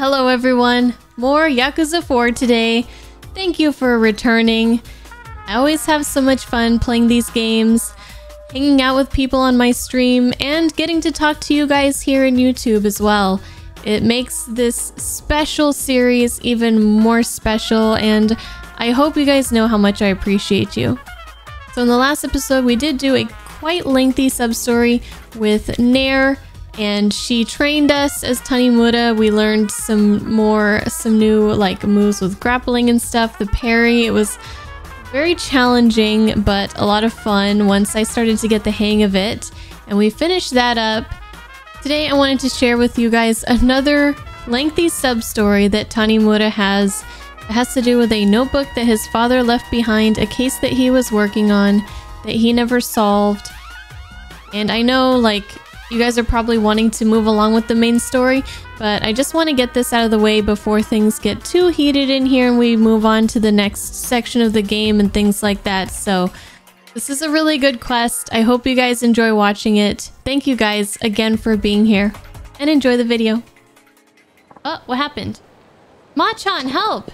Hello everyone, more Yakuza 4 today. Thank you for returning. I always have so much fun playing these games, hanging out with people on my stream, and getting to talk to you guys here in YouTube as well. It makes this special series even more special, and I hope you guys know how much I appreciate you. So in the last episode, we did do a quite lengthy sub-story with Nair, and she trained us as Tanimura. We learned some more, some new like moves with grappling and stuff. The parry, it was very challenging, but a lot of fun once I started to get the hang of it. And we finished that up. Today I wanted to share with you guys another lengthy sub-story that Tanimura has. It has to do with a notebook that his father left behind, a case that he was working on that he never solved. And I know, like, you guys are probably wanting to move along with the main story, but I just want to get this out of the way before things get too heated in here and we move on to the next section of the game and things like that. So this is a really good quest. I hope you guys enjoy watching it. Thank you guys again for being here and enjoy the video. Oh, what happened? Machan, help!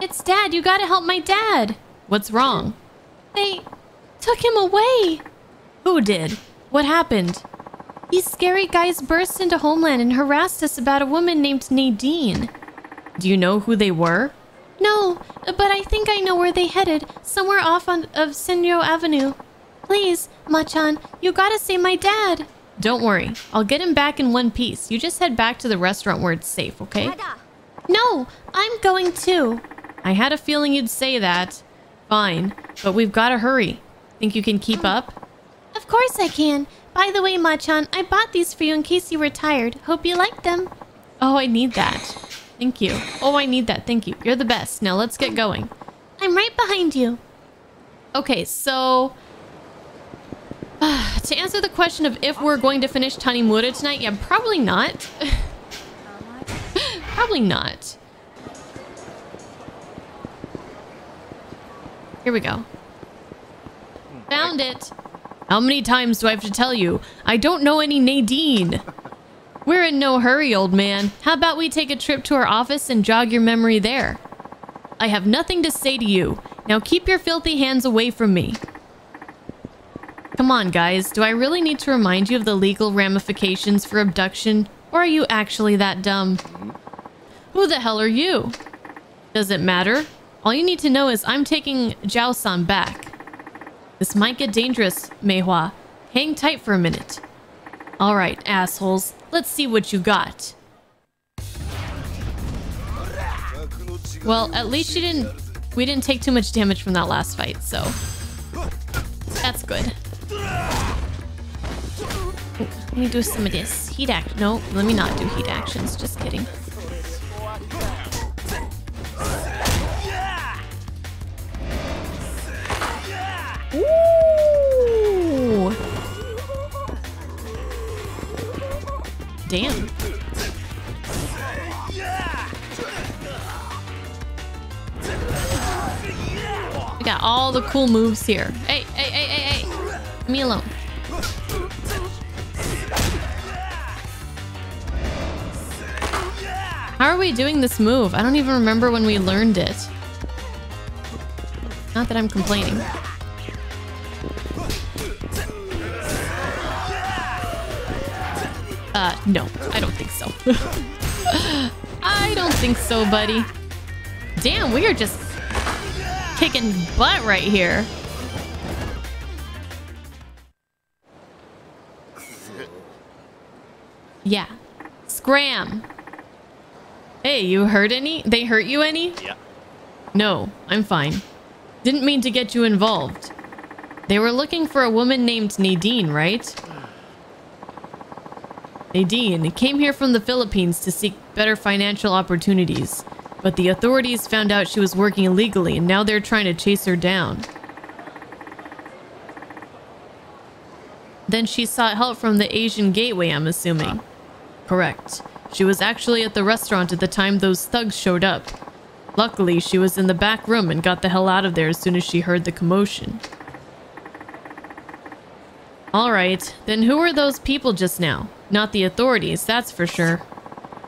It's dad, you gotta help my dad. What's wrong? They took him away. Who did? What happened? These scary guys burst into Homeland and harassed us about a woman named Nadine. Do you know who they were? No, but I think I know where they headed. Somewhere off on of Senryo Avenue. Please, Machan, you gotta save my dad. Don't worry. I'll get him back in one piece. You just head back to the restaurant where it's safe, okay? No, I'm going too. I had a feeling you'd say that. Fine, but we've gotta hurry. Think you can keep oh. up? Of course I can. By the way, Machan, I bought these for you in case you were tired. Hope you like them. Oh, I need that. Thank you. Oh, I need that. Thank you. You're the best. Now let's get going. I'm right behind you. Okay, so... to answer the question of if we're going to finish Tanimura tonight, yeah, probably not. probably not. Here we go. Found it. How many times do I have to tell you? I don't know any Nadine. We're in no hurry, old man. How about we take a trip to our office and jog your memory there? I have nothing to say to you. Now keep your filthy hands away from me. Come on, guys. Do I really need to remind you of the legal ramifications for abduction? Or are you actually that dumb? Who the hell are you? Does it matter? All you need to know is I'm taking Jiao-san back. This might get dangerous, Meihua. Hang tight for a minute. Alright, assholes. Let's see what you got. Well, at least didn't... We didn't take too much damage from that last fight, so... That's good. Let me do some of this. Heat act... No, let me not do heat actions. Just kidding. Ooh. Damn. We got all the cool moves here. Hey, hey, hey, hey, hey. Leave me alone. How are we doing this move? I don't even remember when we learned it. Not that I'm complaining. Uh, no, I don't think so. I don't think so, buddy. Damn, we are just kicking butt right here. Yeah. Scram. Hey, you hurt any? They hurt you any? Yeah. No, I'm fine. Didn't mean to get you involved. They were looking for a woman named Nadine, right? Nadine came here from the Philippines to seek better financial opportunities. But the authorities found out she was working illegally and now they're trying to chase her down. Then she sought help from the Asian Gateway, I'm assuming. Correct. She was actually at the restaurant at the time those thugs showed up. Luckily, she was in the back room and got the hell out of there as soon as she heard the commotion. Alright, then who were those people just now? Not the authorities, that's for sure.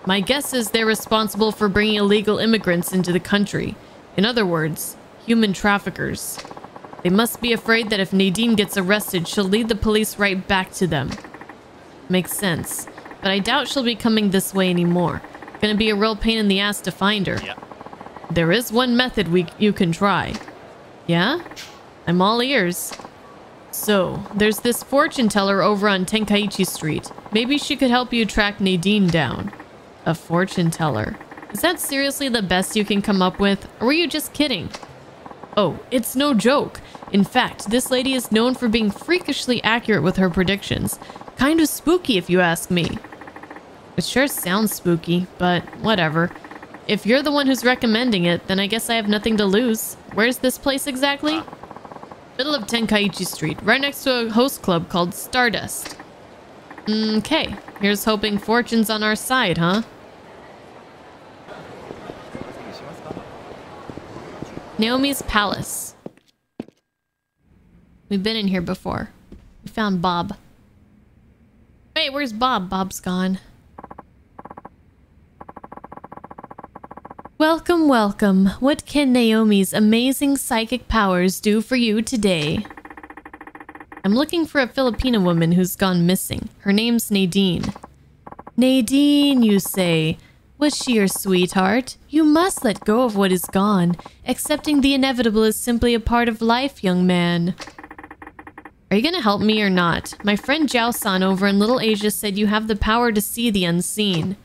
My guess is they're responsible for bringing illegal immigrants into the country. In other words, human traffickers. They must be afraid that if Nadine gets arrested, she'll lead the police right back to them. Makes sense. But I doubt she'll be coming this way anymore. Gonna be a real pain in the ass to find her. Yeah. There is one method we you can try. Yeah? I'm all ears. So, there's this fortune teller over on Tenkaichi Street. Maybe she could help you track Nadine down. A fortune teller. Is that seriously the best you can come up with? Or were you just kidding? Oh, it's no joke. In fact, this lady is known for being freakishly accurate with her predictions. Kind of spooky if you ask me. It sure sounds spooky, but whatever. If you're the one who's recommending it, then I guess I have nothing to lose. Where's this place exactly? Middle of Tenkaichi Street, right next to a host club called Stardust. Okay, here's hoping fortune's on our side, huh? Naomi's Palace. We've been in here before. We found Bob. Wait, where's Bob? Bob's gone. Welcome, welcome. What can Naomi's amazing psychic powers do for you today? I'm looking for a Filipina woman who's gone missing. Her name's Nadine. Nadine, you say? Was she your sweetheart? You must let go of what is gone. Accepting the inevitable is simply a part of life, young man. Are you gonna help me or not? My friend Jiao-san over in Little Asia said you have the power to see the unseen.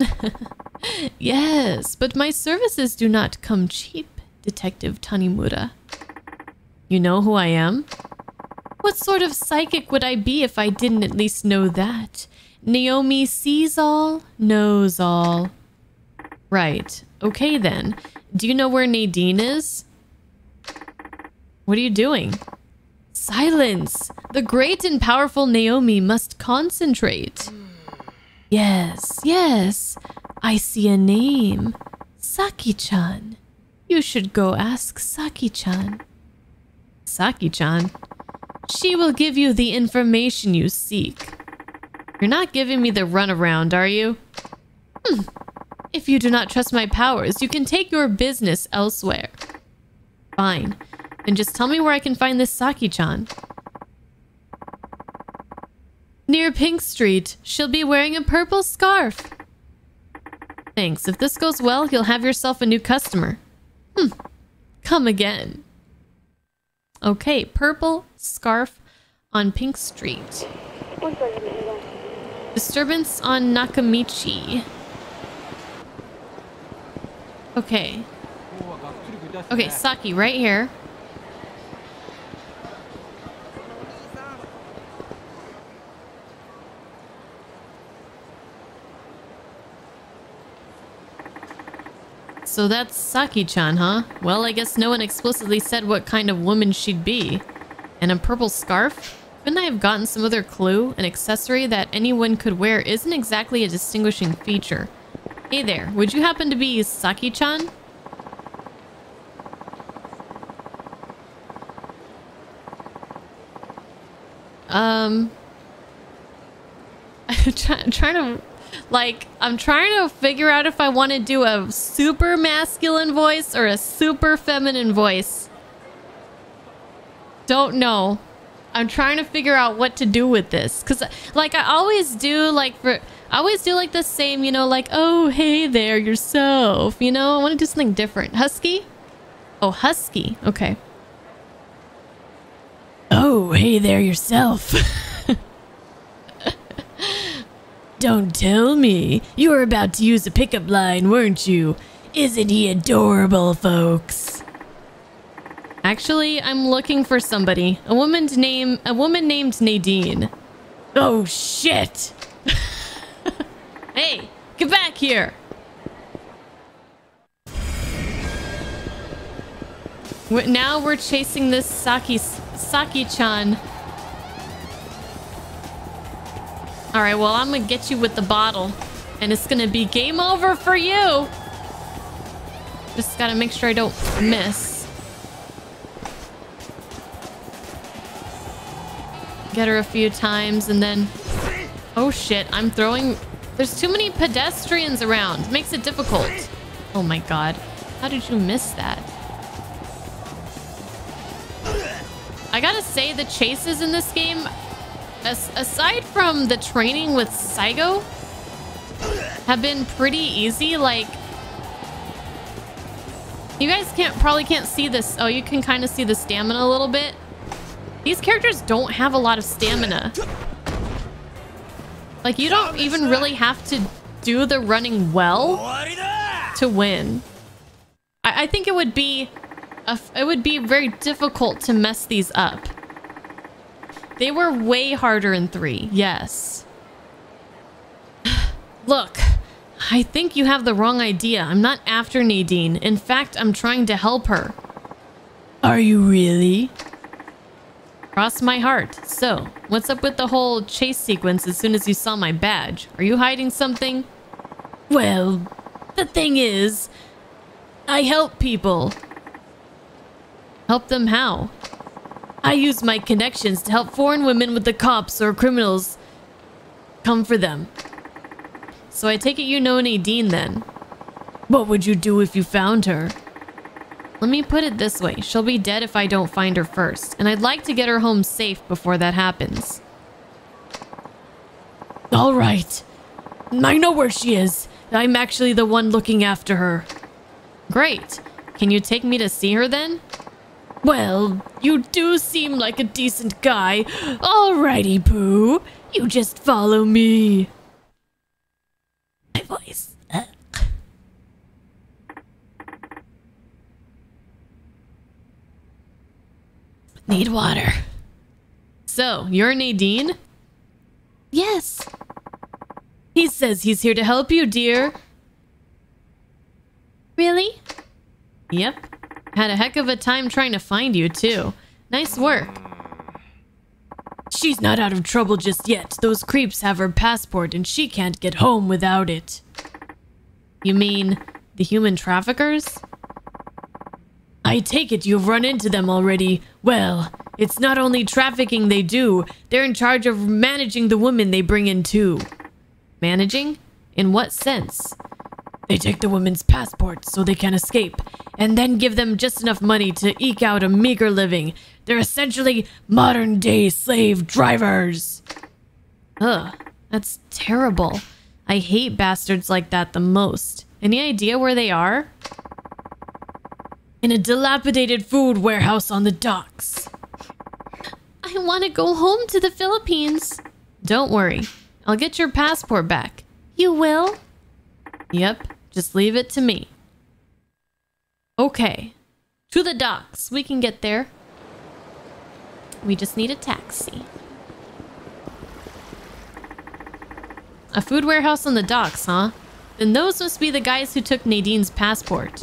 yes, but my services do not come cheap, Detective Tanimura. You know who I am? What sort of psychic would I be if I didn't at least know that? Naomi sees all, knows all. Right. Okay then. Do you know where Nadine is? What are you doing? Silence! The great and powerful Naomi must concentrate. Yes, yes. I see a name. Saki-chan. You should go ask Saki-chan. Saki-chan? She will give you the information you seek. You're not giving me the runaround, are you? Hmm. If you do not trust my powers, you can take your business elsewhere. Fine. Then just tell me where I can find this Saki-chan. Near Pink Street. She'll be wearing a purple scarf. Thanks. If this goes well, you'll have yourself a new customer. Hmm. Come again. Okay, purple scarf on Pink Street. Disturbance on Nakamichi. Okay. Okay, Saki, right here. So that's Saki-chan, huh? Well, I guess no one explicitly said what kind of woman she'd be. And a purple scarf? Couldn't I have gotten some other clue? An accessory that anyone could wear isn't exactly a distinguishing feature. Hey there, would you happen to be Saki-chan? Um... I'm try trying to... Like, I'm trying to figure out if I want to do a super masculine voice or a super feminine voice. Don't know. I'm trying to figure out what to do with this. Because, like, I always do, like, for... I always do, like, the same, you know, like, oh, hey there, yourself. You know, I want to do something different. Husky? Oh, husky. Okay. Oh, hey there, yourself. Don't tell me. You were about to use a pickup line, weren't you? Isn't he adorable, folks? Actually, I'm looking for somebody. A woman's name, a woman named Nadine. Oh shit. hey, get back here. Now we're chasing this Saki Saki-chan. All right, well, I'm gonna get you with the bottle. And it's gonna be game over for you. Just gotta make sure I don't miss. Get her a few times and then... Oh shit, I'm throwing There's too many pedestrians around. It makes it difficult. Oh my god. How did you miss that? I gotta say, the chases in this game, as aside from the training with Saigo, have been pretty easy. Like, you guys can't probably can't see this. Oh, you can kind of see the stamina a little bit. These characters don't have a lot of stamina. Like, you don't even really have to do the running well to win. I, I think it would be... A, it would be very difficult to mess these up. They were way harder in 3, yes. Look, I think you have the wrong idea. I'm not after Nadine. In fact, I'm trying to help her. Are you really? Cross my heart. So, what's up with the whole chase sequence as soon as you saw my badge? Are you hiding something? Well, the thing is, I help people. Help them how? I use my connections to help foreign women with the cops or criminals come for them. So I take it you know Nadine then. What would you do if you found her? Let me put it this way. She'll be dead if I don't find her first. And I'd like to get her home safe before that happens. All right. I know where she is. I'm actually the one looking after her. Great. Can you take me to see her then? Well, you do seem like a decent guy. Alrighty, Pooh. You just follow me. My voice. Need water. So, you're Nadine? Yes. He says he's here to help you, dear. Really? Yep. Had a heck of a time trying to find you, too. Nice work. She's not out of trouble just yet. Those creeps have her passport and she can't get home without it. You mean the human traffickers? I take it you've run into them already. Well, it's not only trafficking they do, they're in charge of managing the women they bring in too. Managing? In what sense? They take the women's passports so they can escape, and then give them just enough money to eke out a meager living. They're essentially modern day slave drivers. Ugh, that's terrible. I hate bastards like that the most. Any idea where they are? in a dilapidated food warehouse on the docks. I want to go home to the Philippines. Don't worry. I'll get your passport back. You will? Yep. Just leave it to me. Okay. To the docks. We can get there. We just need a taxi. A food warehouse on the docks, huh? Then those must be the guys who took Nadine's passport.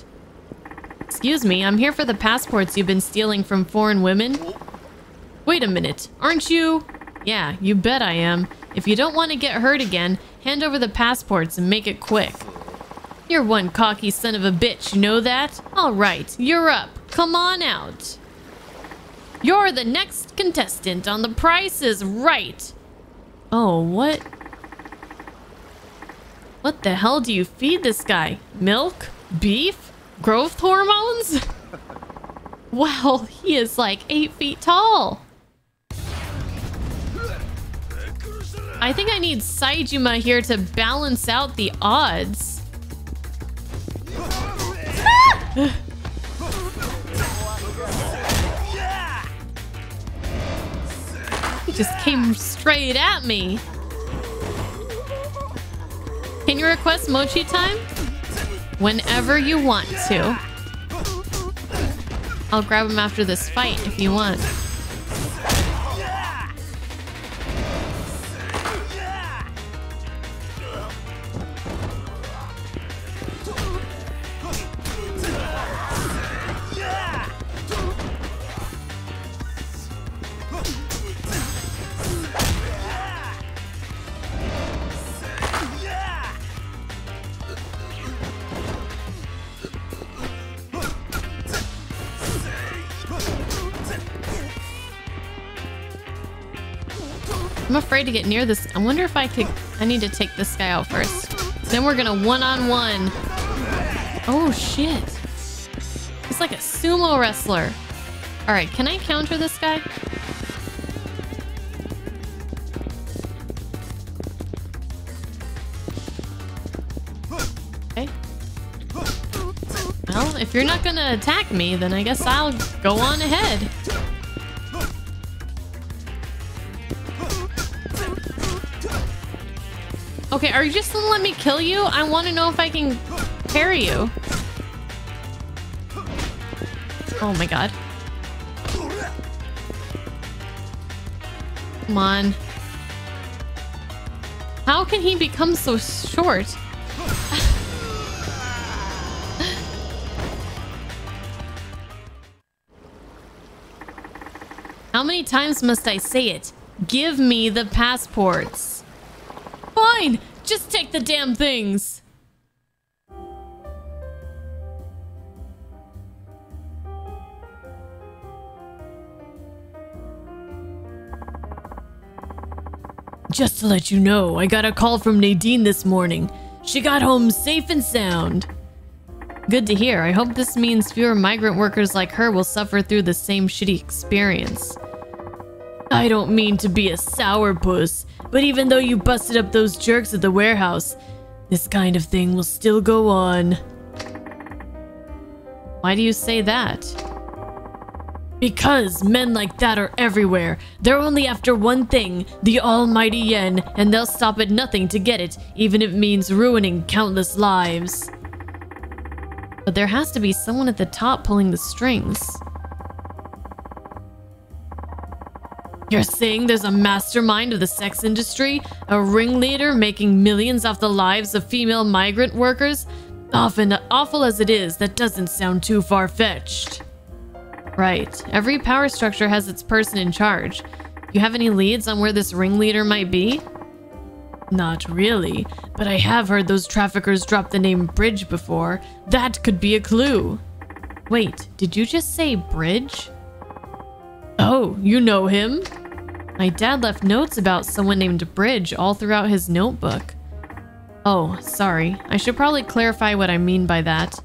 Excuse me, I'm here for the passports you've been stealing from foreign women. Wait a minute, aren't you? Yeah, you bet I am. If you don't want to get hurt again, hand over the passports and make it quick. You're one cocky son of a bitch, you know that? Alright, you're up. Come on out. You're the next contestant on The Price is Right. Oh, what? What the hell do you feed this guy? Milk? Beef? growth hormones? wow, he is like eight feet tall. I think I need Saejima here to balance out the odds. He just came straight at me. Can you request mochi time? whenever you want to. I'll grab him after this fight if you want. Afraid to get near this. I wonder if I could... I need to take this guy out first. Then we're gonna one-on-one. -on -one. Oh, shit. He's like a sumo wrestler. All right, can I counter this guy? Okay. Well, if you're not gonna attack me, then I guess I'll go on ahead. Okay, are you just gonna let me kill you? I want to know if I can parry you. Oh my god. Come on. How can he become so short? How many times must I say it? Give me the passports. Fine, just take the damn things. Just to let you know, I got a call from Nadine this morning. She got home safe and sound. Good to hear. I hope this means fewer migrant workers like her will suffer through the same shitty experience. I don't mean to be a sourpuss, but even though you busted up those jerks at the warehouse, this kind of thing will still go on. Why do you say that? Because men like that are everywhere. They're only after one thing, the almighty yen, and they'll stop at nothing to get it, even if it means ruining countless lives. But there has to be someone at the top pulling the strings. You're saying there's a mastermind of the sex industry? A ringleader making millions off the lives of female migrant workers? Often, awful as it is, that doesn't sound too far-fetched. Right. Every power structure has its person in charge. You have any leads on where this ringleader might be? Not really, but I have heard those traffickers drop the name Bridge before. That could be a clue. Wait, did you just say Bridge? Oh, you know him? My dad left notes about someone named Bridge all throughout his notebook. Oh, sorry. I should probably clarify what I mean by that.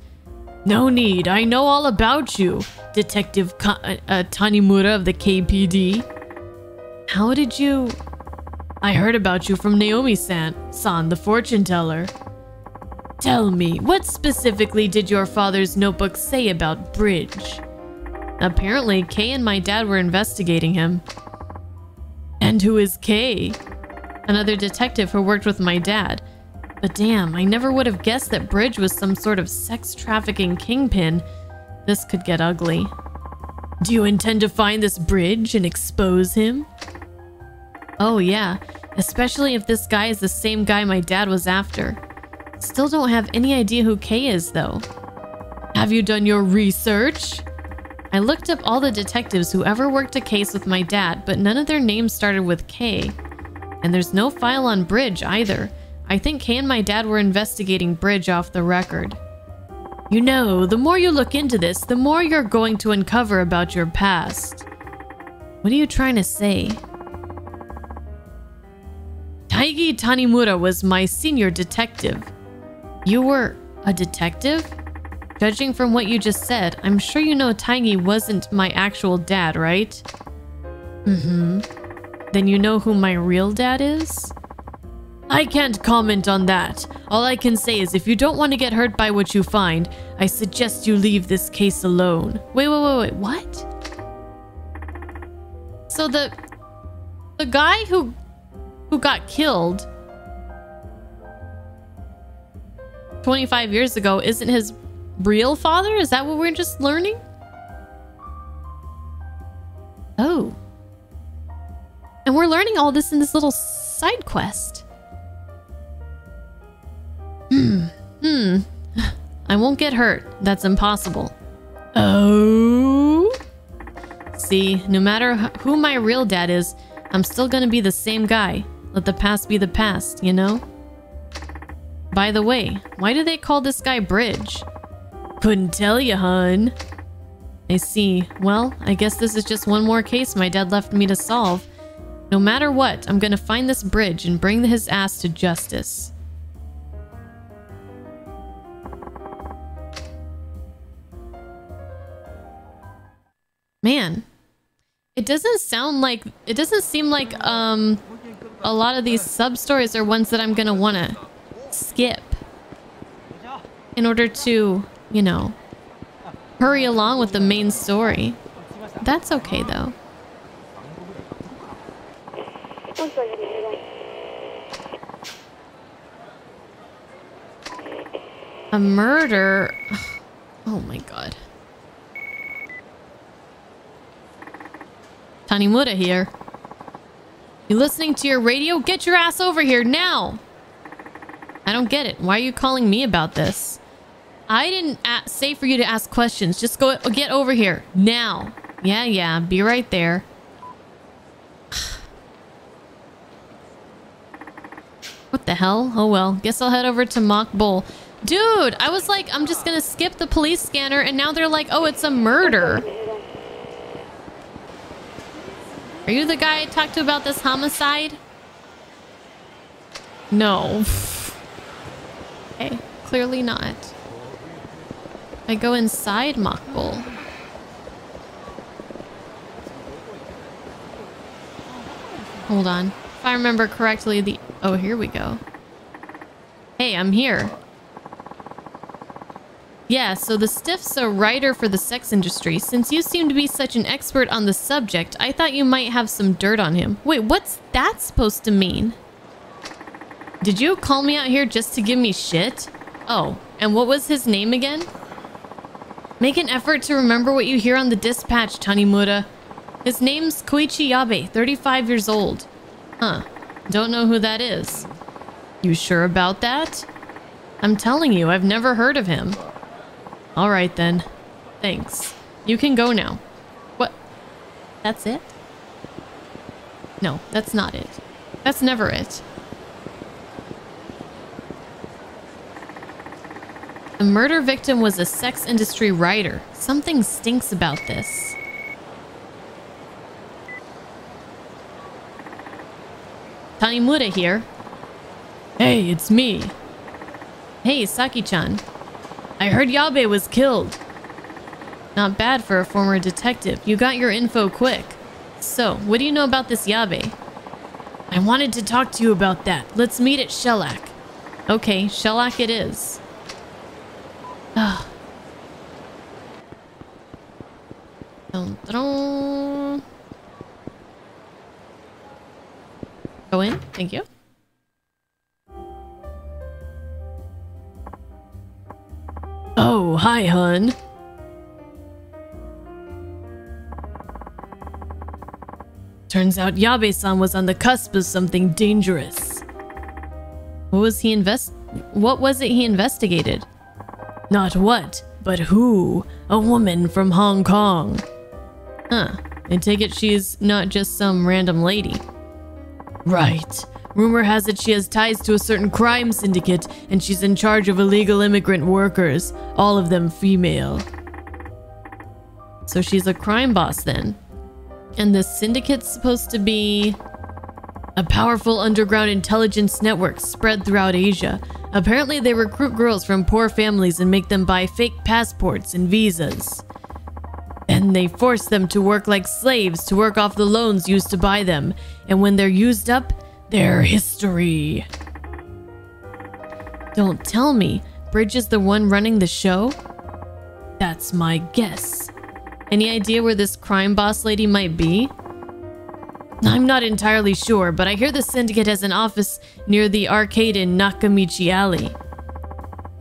No need, I know all about you, Detective Ka uh, uh, Tanimura of the KPD. How did you... I heard about you from Naomi-san, San, the fortune teller. Tell me, what specifically did your father's notebook say about Bridge? Apparently, Kay and my dad were investigating him. And who is Kay? Another detective who worked with my dad. But damn, I never would have guessed that Bridge was some sort of sex trafficking kingpin. This could get ugly. Do you intend to find this Bridge and expose him? Oh yeah, especially if this guy is the same guy my dad was after. Still don't have any idea who Kay is though. Have you done your research? I looked up all the detectives who ever worked a case with my dad, but none of their names started with K. And there's no file on Bridge either. I think Kay and my dad were investigating Bridge off the record. You know, the more you look into this, the more you're going to uncover about your past. What are you trying to say? Taigi Tanimura was my senior detective. You were a detective? Judging from what you just said, I'm sure you know Taigi wasn't my actual dad, right? Mm-hmm. Then you know who my real dad is? I can't comment on that. All I can say is if you don't want to get hurt by what you find, I suggest you leave this case alone. Wait, wait, wait, wait, what? So the the guy who who got killed 25 years ago isn't his real father? Is that what we're just learning? Oh. And we're learning all this in this little side quest. Hmm. Hmm. I won't get hurt. That's impossible. Oh? See, no matter who my real dad is, I'm still gonna be the same guy. Let the past be the past, you know? By the way, why do they call this guy Bridge? Couldn't tell you, hun. I see. Well, I guess this is just one more case my dad left me to solve. No matter what, I'm gonna find this bridge and bring his ass to justice. Man, it doesn't sound like it doesn't seem like um a lot of these sub stories are ones that I'm gonna want to skip in order to, you know, hurry along with the main story. That's okay though. A murder? Oh my god. Tanimura here. You listening to your radio? Get your ass over here now! I don't get it. Why are you calling me about this? I didn't say for you to ask questions. Just go get over here now. Yeah, yeah. Be right there. what the hell? Oh well. Guess I'll head over to Mach Bowl. Dude, I was like, I'm just gonna skip the police scanner and now they're like, oh, it's a murder. Are you the guy I talked to about this homicide? No. okay, clearly not. I go inside Mach Bowl. Hold on. If I remember correctly, the... Oh, here we go. Hey, I'm here. Yeah, so the Stiff's a writer for the sex industry. Since you seem to be such an expert on the subject, I thought you might have some dirt on him. Wait, what's that supposed to mean? Did you call me out here just to give me shit? Oh, and what was his name again? Make an effort to remember what you hear on the dispatch, Tanimura. His name's Koichi Yabe, 35 years old. Huh. Don't know who that is. You sure about that? I'm telling you, I've never heard of him. All right then. Thanks. You can go now. What? That's it? No, that's not it. That's never it. The murder victim was a sex industry writer. Something stinks about this. Tanimura here. Hey, it's me. Hey, Saki-chan. I heard Yabe was killed. Not bad for a former detective. You got your info quick. So, what do you know about this Yabe? I wanted to talk to you about that. Let's meet at Shellac. Okay, Shellac it is. Go in. Thank you. Oh, hi, hun. Turns out Yabe-san was on the cusp of something dangerous. What was he invest- What was it he investigated? Not what, but who? A woman from Hong Kong. Huh. I take it she's not just some random lady. Right. Rumor has it she has ties to a certain crime syndicate and she's in charge of illegal immigrant workers, all of them female. So she's a crime boss then. And the syndicate's supposed to be a powerful underground intelligence network spread throughout Asia. Apparently they recruit girls from poor families and make them buy fake passports and visas. And they force them to work like slaves to work off the loans used to buy them. And when they're used up, they're history. Don't tell me. Bridge is the one running the show? That's my guess. Any idea where this crime boss lady might be? I'm not entirely sure, but I hear the Syndicate has an office near the arcade in Nakamichi Alley.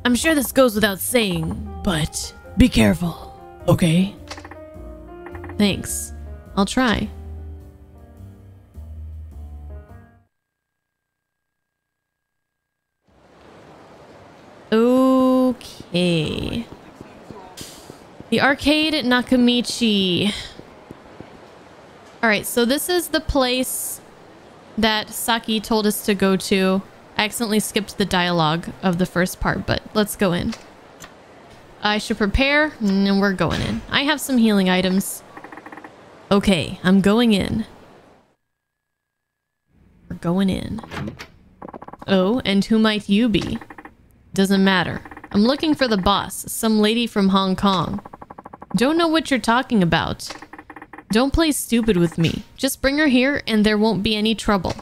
I'm sure this goes without saying, but be careful, okay? Thanks. I'll try. Okay. The arcade at Nakamichi. Alright, so this is the place that Saki told us to go to. I accidentally skipped the dialogue of the first part, but let's go in. I should prepare, and we're going in. I have some healing items. Okay, I'm going in. We're going in. Oh, and who might you be? Doesn't matter. I'm looking for the boss, some lady from Hong Kong. Don't know what you're talking about. Don't play stupid with me. Just bring her here and there won't be any trouble.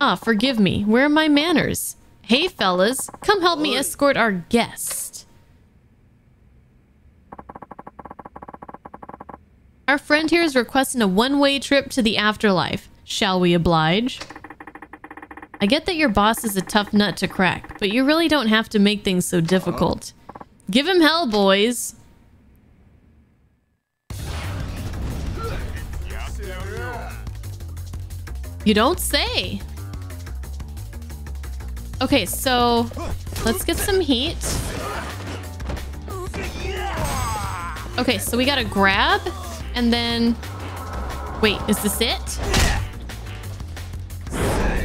Ah, forgive me. Where are my manners? Hey, fellas. Come help me escort our guest. Our friend here is requesting a one-way trip to the afterlife. Shall we oblige? I get that your boss is a tough nut to crack, but you really don't have to make things so difficult. Give him hell, boys. You don't say. Okay, so let's get some heat. Okay, so we gotta grab and then... Wait, is this it?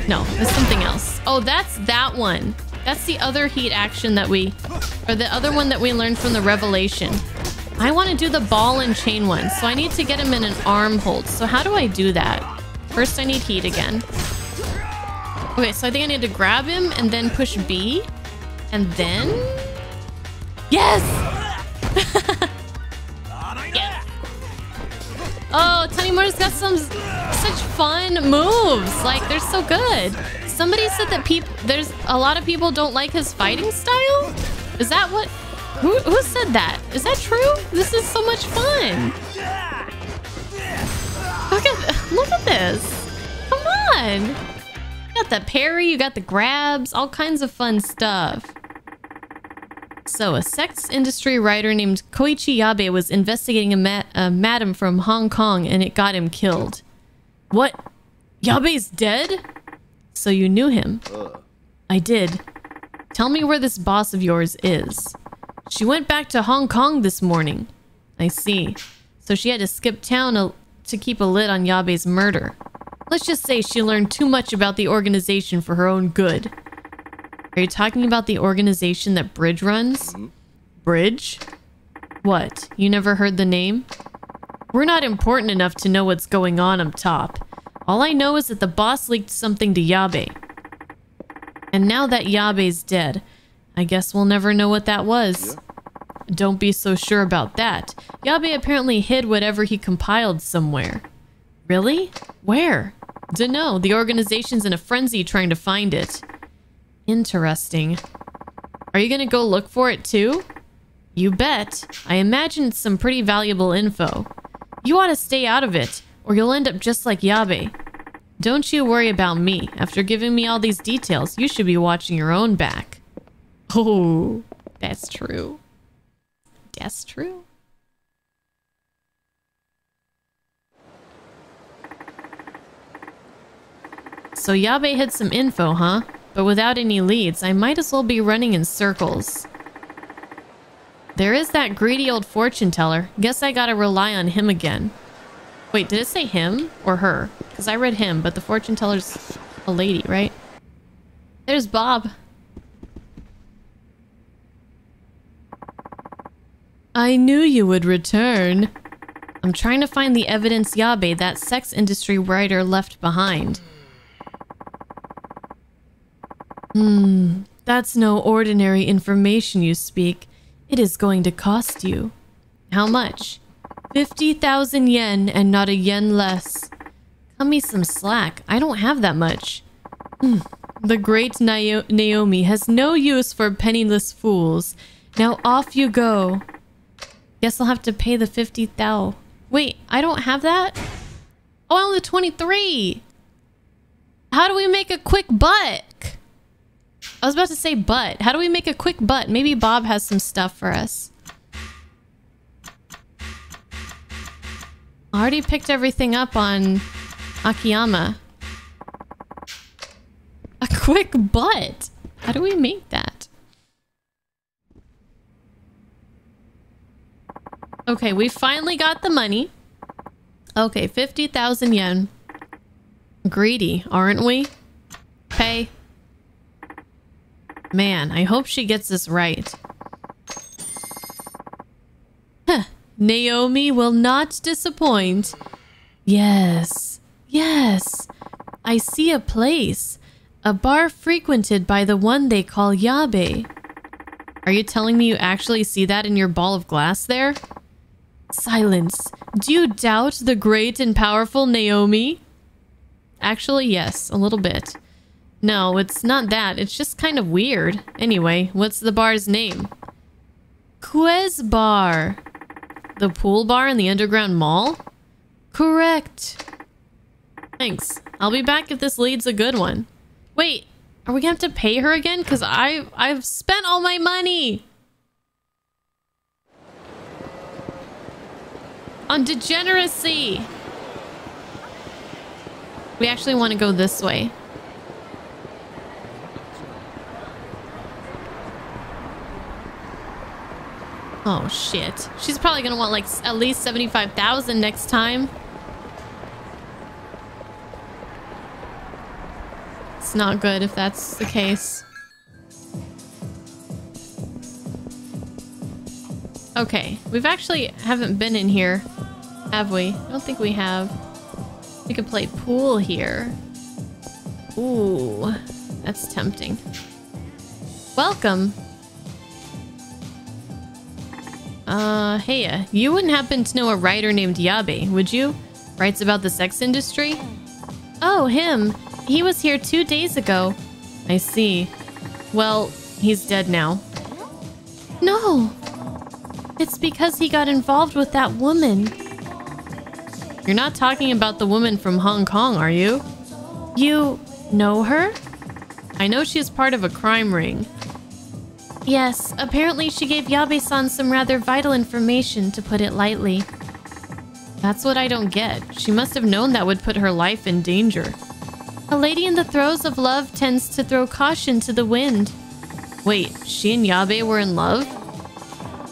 No, it's something else. Oh, that's that one. That's the other heat action that we... Or the other one that we learned from the Revelation. I want to do the ball and chain one, so I need to get him in an arm hold. So how do I do that? First, I need heat again. Okay, so I think I need to grab him and then push B. And then... Yes! yes! Oh, Tanimura's got some such fun moves. Like, they're so good. Somebody said that people... There's a lot of people don't like his fighting style? Is that what... Who, who said that? Is that true? This is so much fun. Look at this. Come on. You got the parry, you got the grabs, all kinds of fun stuff. So, a sex industry writer named Koichi Yabe was investigating a, ma a madam from Hong Kong and it got him killed. What? Yabe's dead? So you knew him? I did. Tell me where this boss of yours is. She went back to Hong Kong this morning. I see. So she had to skip town to keep a lid on Yabe's murder. Let's just say she learned too much about the organization for her own good. Are you talking about the organization that Bridge runs? Mm -hmm. Bridge? What? You never heard the name? We're not important enough to know what's going on up top. All I know is that the boss leaked something to Yabe. And now that Yabe's dead, I guess we'll never know what that was. Yeah. Don't be so sure about that. Yabe apparently hid whatever he compiled somewhere. Really? Where? Dunno. The organization's in a frenzy trying to find it. Interesting. Are you gonna go look for it too? You bet. I imagine it's some pretty valuable info. You ought to stay out of it, or you'll end up just like Yabe. Don't you worry about me. After giving me all these details, you should be watching your own back. Oh, that's true guess true. So Yabe had some info, huh? But without any leads, I might as well be running in circles. There is that greedy old fortune teller. Guess I gotta rely on him again. Wait, did it say him or her? Because I read him, but the fortune teller's a lady, right? There's Bob. I knew you would return. I'm trying to find the evidence Yabe, that sex industry writer, left behind. Hmm, that's no ordinary information you speak. It is going to cost you. How much? 50,000 yen and not a yen less. Cut me some slack. I don't have that much. Hmm. The great Naomi has no use for penniless fools. Now off you go. Guess I'll have to pay the 50 thou. Wait, I don't have that? Oh, I'm only 23. How do we make a quick butt? I was about to say butt. How do we make a quick butt? Maybe Bob has some stuff for us. I already picked everything up on Akiyama. A quick butt. How do we make that? Okay, we finally got the money. Okay, 50,000 yen. Greedy, aren't we? Pay. Man, I hope she gets this right. Huh. Naomi will not disappoint. Yes. Yes. I see a place. A bar frequented by the one they call Yabe. Are you telling me you actually see that in your ball of glass there? Silence. Do you doubt the great and powerful Naomi? Actually, yes, a little bit. No, it's not that. It's just kind of weird. Anyway, what's the bar's name? Quez Bar. The pool bar in the underground mall? Correct. Thanks. I'll be back if this leads a good one. Wait, are we gonna have to pay her again? Because I've, I've spent all my money. On degeneracy. We actually want to go this way. Oh shit. She's probably gonna want like at least 75,000 next time. It's not good if that's the case. Okay, we've actually haven't been in here, have we? I don't think we have. We could play pool here. Ooh, that's tempting. Welcome. Uh, hey, uh, you wouldn't happen to know a writer named Yabe, would you? Writes about the sex industry? Oh, him. He was here two days ago. I see. Well, he's dead now. No. It's because he got involved with that woman. You're not talking about the woman from Hong Kong, are you? You know her? I know she's part of a crime ring. Yes, apparently she gave Yabe-san some rather vital information, to put it lightly. That's what I don't get. She must have known that would put her life in danger. A lady in the throes of love tends to throw caution to the wind. Wait, she and Yabe were in love?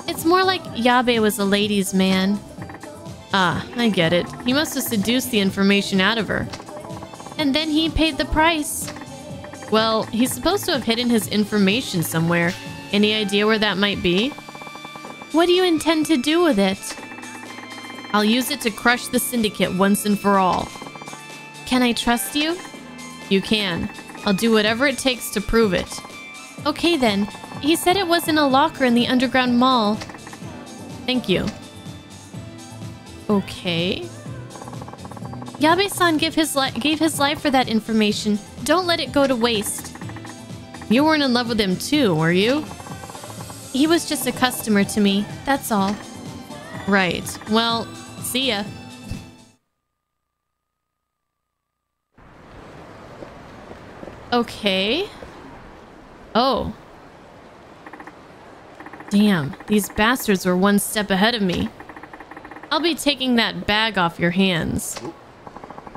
It's more like Yabe was a ladies' man. Ah, I get it. He must have seduced the information out of her. And then he paid the price. Well, he's supposed to have hidden his information somewhere, any idea where that might be? What do you intend to do with it? I'll use it to crush the Syndicate once and for all. Can I trust you? You can. I'll do whatever it takes to prove it. Okay then. He said it was in a locker in the underground mall. Thank you. Okay. Yabe-san gave his, gave his life for that information. Don't let it go to waste. You weren't in love with him too, were you? He was just a customer to me, that's all. Right. Well, see ya. Okay. Oh. Damn, these bastards were one step ahead of me. I'll be taking that bag off your hands.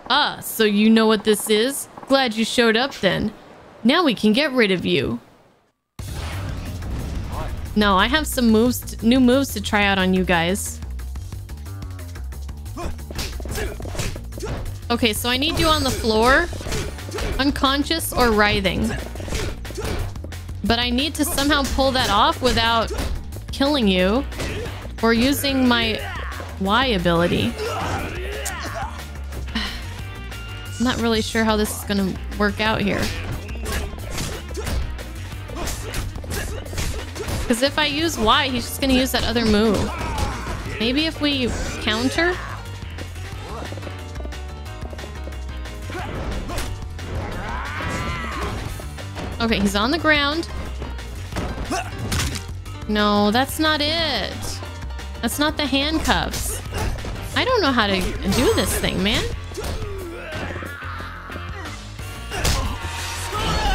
Ah, so you know what this is? Glad you showed up then. Now we can get rid of you. No, I have some moves, new moves to try out on you guys. Okay, so I need you on the floor, unconscious or writhing. But I need to somehow pull that off without killing you or using my Y ability. I'm not really sure how this is going to work out here. Because if I use Y, he's just going to use that other move. Maybe if we counter? Okay, he's on the ground. No, that's not it. That's not the handcuffs. I don't know how to do this thing, man.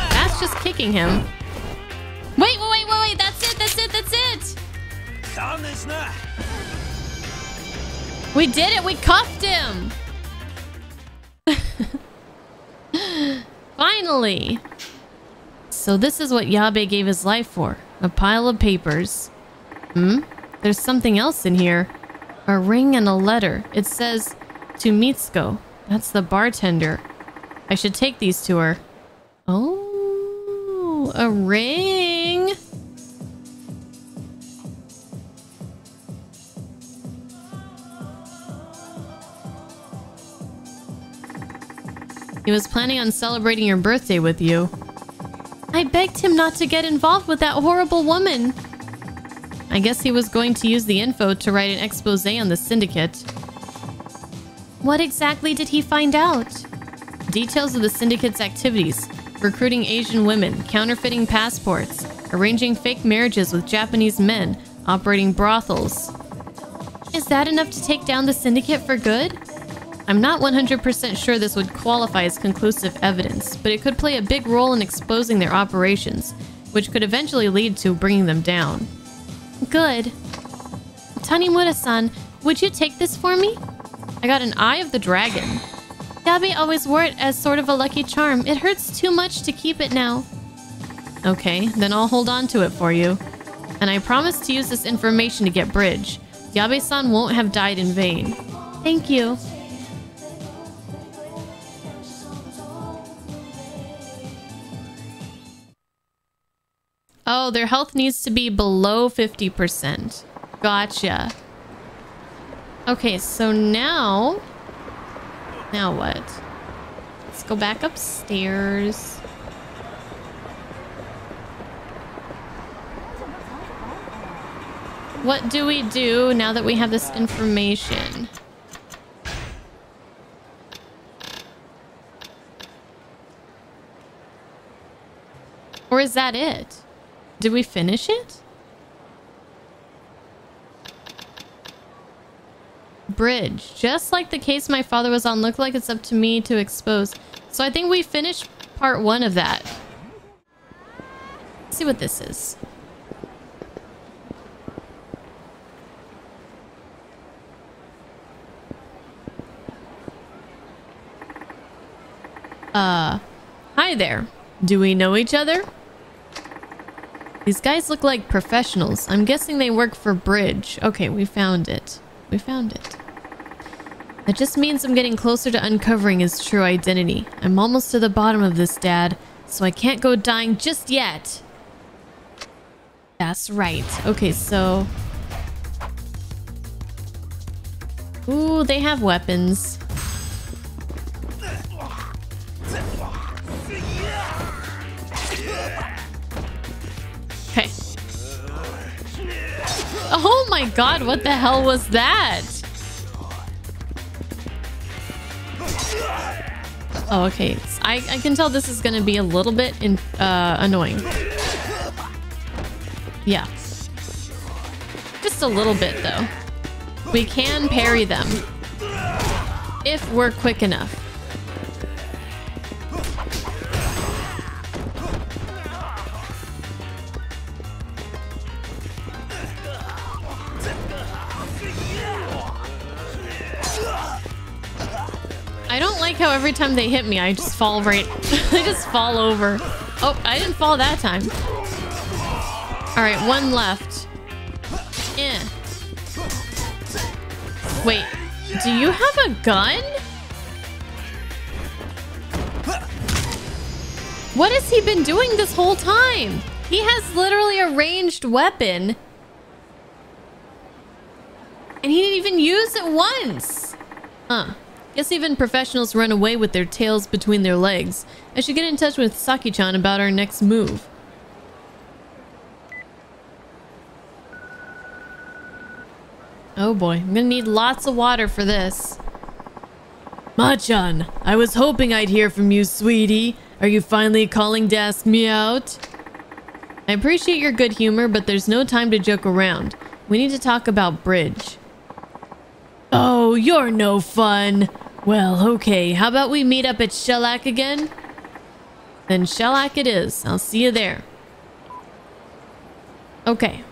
That's just kicking him. Wait, wait, wait, wait, wait. That's it. That's it. That's it. We did it. We cuffed him. Finally. So this is what Yabe gave his life for. A pile of papers. Hmm? There's something else in here. A ring and a letter. It says to Mitsuko. That's the bartender. I should take these to her. Oh, a ring. He was planning on celebrating your birthday with you. I begged him not to get involved with that horrible woman. I guess he was going to use the info to write an expose on the syndicate. What exactly did he find out? Details of the syndicate's activities recruiting Asian women, counterfeiting passports, arranging fake marriages with Japanese men, operating brothels. Is that enough to take down the syndicate for good? I'm not 100% sure this would qualify as conclusive evidence, but it could play a big role in exposing their operations, which could eventually lead to bringing them down. Good. Tanimura-san, would you take this for me? I got an Eye of the Dragon. Yabe always wore it as sort of a lucky charm. It hurts too much to keep it now. Okay, then I'll hold on to it for you. And I promise to use this information to get Bridge. Yabe-san won't have died in vain. Thank you. Oh, their health needs to be below 50%. Gotcha. Okay, so now... Now what? Let's go back upstairs. What do we do now that we have this information? Or is that it? Did we finish it? Bridge. Just like the case my father was on, look like it's up to me to expose. So I think we finished part one of that. Let's see what this is. Uh, hi there. Do we know each other? These guys look like professionals. I'm guessing they work for Bridge. Okay, we found it. We found it. That just means I'm getting closer to uncovering his true identity. I'm almost to the bottom of this, Dad, so I can't go dying just yet. That's right. Okay, so... Ooh, they have weapons. Oh my god, what the hell was that? Oh, okay. I, I can tell this is going to be a little bit in, uh, annoying. Yeah. Just a little bit, though. We can parry them. If we're quick enough. I don't like how every time they hit me, I just fall right... I just fall over. Oh, I didn't fall that time. Alright, one left. Yeah. Wait, do you have a gun? What has he been doing this whole time? He has literally a ranged weapon. And he didn't even use it once. Huh. Guess even professionals run away with their tails between their legs. I should get in touch with Saki-chan about our next move. Oh boy, I'm gonna need lots of water for this. Machan, I was hoping I'd hear from you, sweetie. Are you finally calling to ask me out? I appreciate your good humor, but there's no time to joke around. We need to talk about bridge. Oh, you're no fun. Well, okay. How about we meet up at Shellac again? Then Shellac it is. I'll see you there. Okay.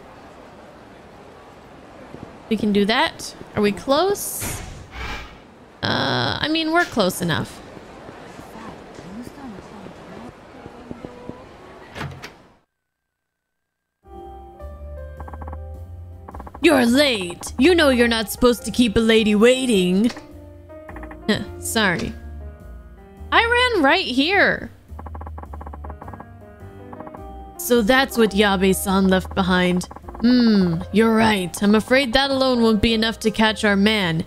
We can do that. Are we close? Uh, I mean, we're close enough. You're late. You know you're not supposed to keep a lady waiting. Sorry. I ran right here. So that's what Yabe-san left behind. Hmm, you're right. I'm afraid that alone won't be enough to catch our man.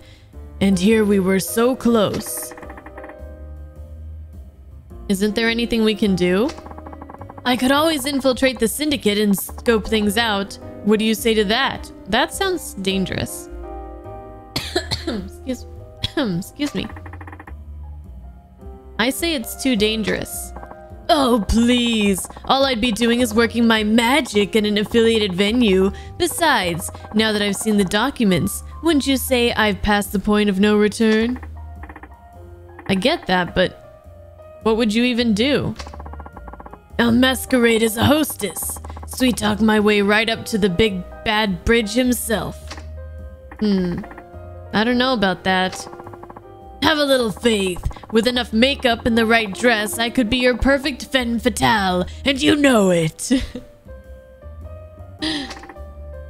And here we were so close. Isn't there anything we can do? I could always infiltrate the syndicate and scope things out. What do you say to that? That sounds dangerous. excuse, excuse me. I say it's too dangerous. Oh, please. All I'd be doing is working my magic in an affiliated venue. Besides, now that I've seen the documents, wouldn't you say I've passed the point of no return? I get that, but what would you even do? I'll masquerade as a hostess. Sweet talk my way right up to the big bad bridge himself. Hmm. I don't know about that. Have a little faith. With enough makeup and the right dress, I could be your perfect femme fatale, and you know it.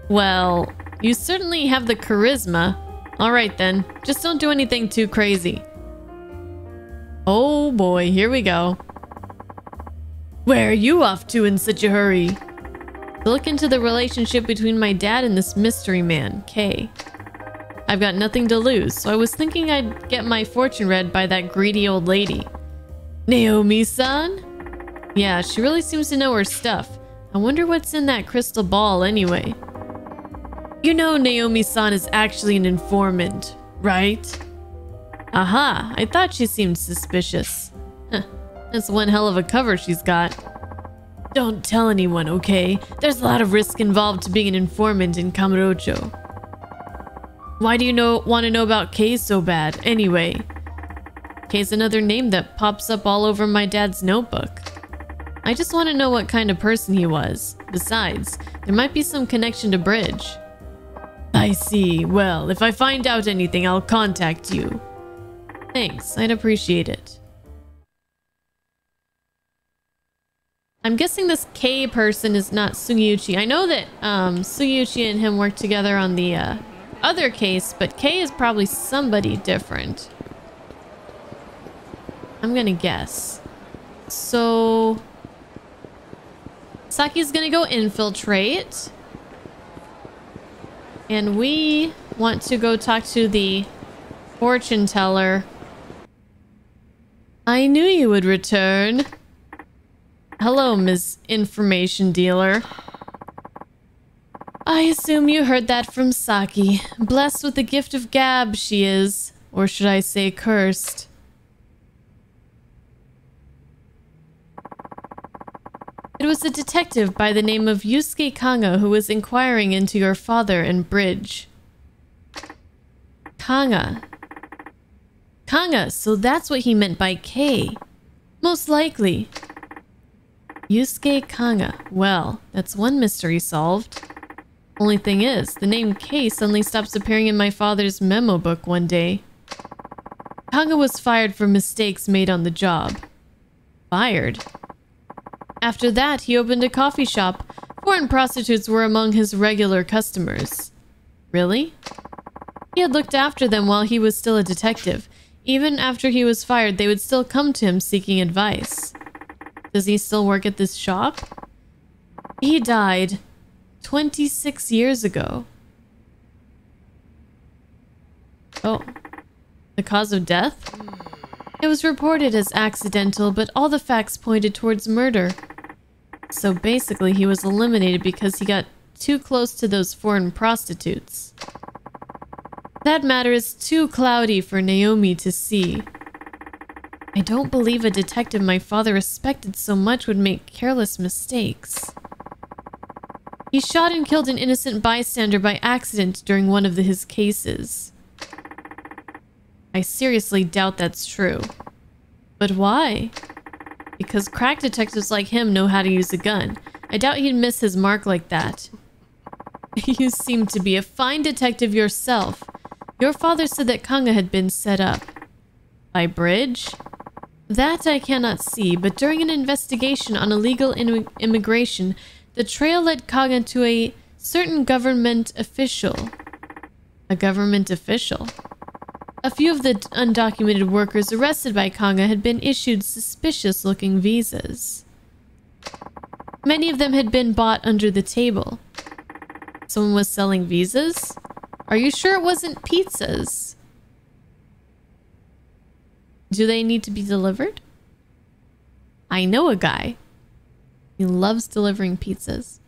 well, you certainly have the charisma. Alright then, just don't do anything too crazy. Oh boy, here we go. Where are you off to in such a hurry? Look into the relationship between my dad and this mystery man, Kay. I've got nothing to lose, so I was thinking I'd get my fortune read by that greedy old lady. Naomi-san? Yeah, she really seems to know her stuff. I wonder what's in that crystal ball anyway. You know Naomi-san is actually an informant, right? Aha, I thought she seemed suspicious. That's one hell of a cover she's got. Don't tell anyone, okay? There's a lot of risk involved to being an informant in Kamurocho. Why do you know want to know about Kay so bad, anyway? Kay's another name that pops up all over my dad's notebook. I just want to know what kind of person he was. Besides, there might be some connection to Bridge. I see. Well, if I find out anything, I'll contact you. Thanks, I'd appreciate it. I'm guessing this K person is not Sugiuchi. I know that um, Sugiuchi and him worked together on the uh, other case, but K is probably somebody different. I'm gonna guess. So... Saki's gonna go infiltrate. And we want to go talk to the fortune teller I knew you would return. Hello, Miss Information Dealer. I assume you heard that from Saki. Blessed with the gift of gab, she is. Or should I say cursed. It was a detective by the name of Yusuke Kanga who was inquiring into your father and Bridge. Kanga, Kanga, so that's what he meant by K. Most likely. Yusuke Kanga. Well, that's one mystery solved. Only thing is, the name K suddenly stops appearing in my father's memo book one day. Kanga was fired for mistakes made on the job. Fired? After that, he opened a coffee shop. Foreign prostitutes were among his regular customers. Really? He had looked after them while he was still a detective, even after he was fired, they would still come to him seeking advice. Does he still work at this shop? He died 26 years ago. Oh. The cause of death? It was reported as accidental, but all the facts pointed towards murder. So basically, he was eliminated because he got too close to those foreign prostitutes. That matter is too cloudy for Naomi to see. I don't believe a detective my father respected so much would make careless mistakes. He shot and killed an innocent bystander by accident during one of the, his cases. I seriously doubt that's true. But why? Because crack detectives like him know how to use a gun. I doubt he'd miss his mark like that. you seem to be a fine detective yourself. Your father said that Kanga had been set up. By Bridge? That I cannot see, but during an investigation on illegal immigration, the trail led Kanga to a certain government official. A government official? A few of the undocumented workers arrested by Kanga had been issued suspicious-looking visas. Many of them had been bought under the table. Someone was selling visas? Are you sure it wasn't pizzas? Do they need to be delivered? I know a guy. He loves delivering pizzas.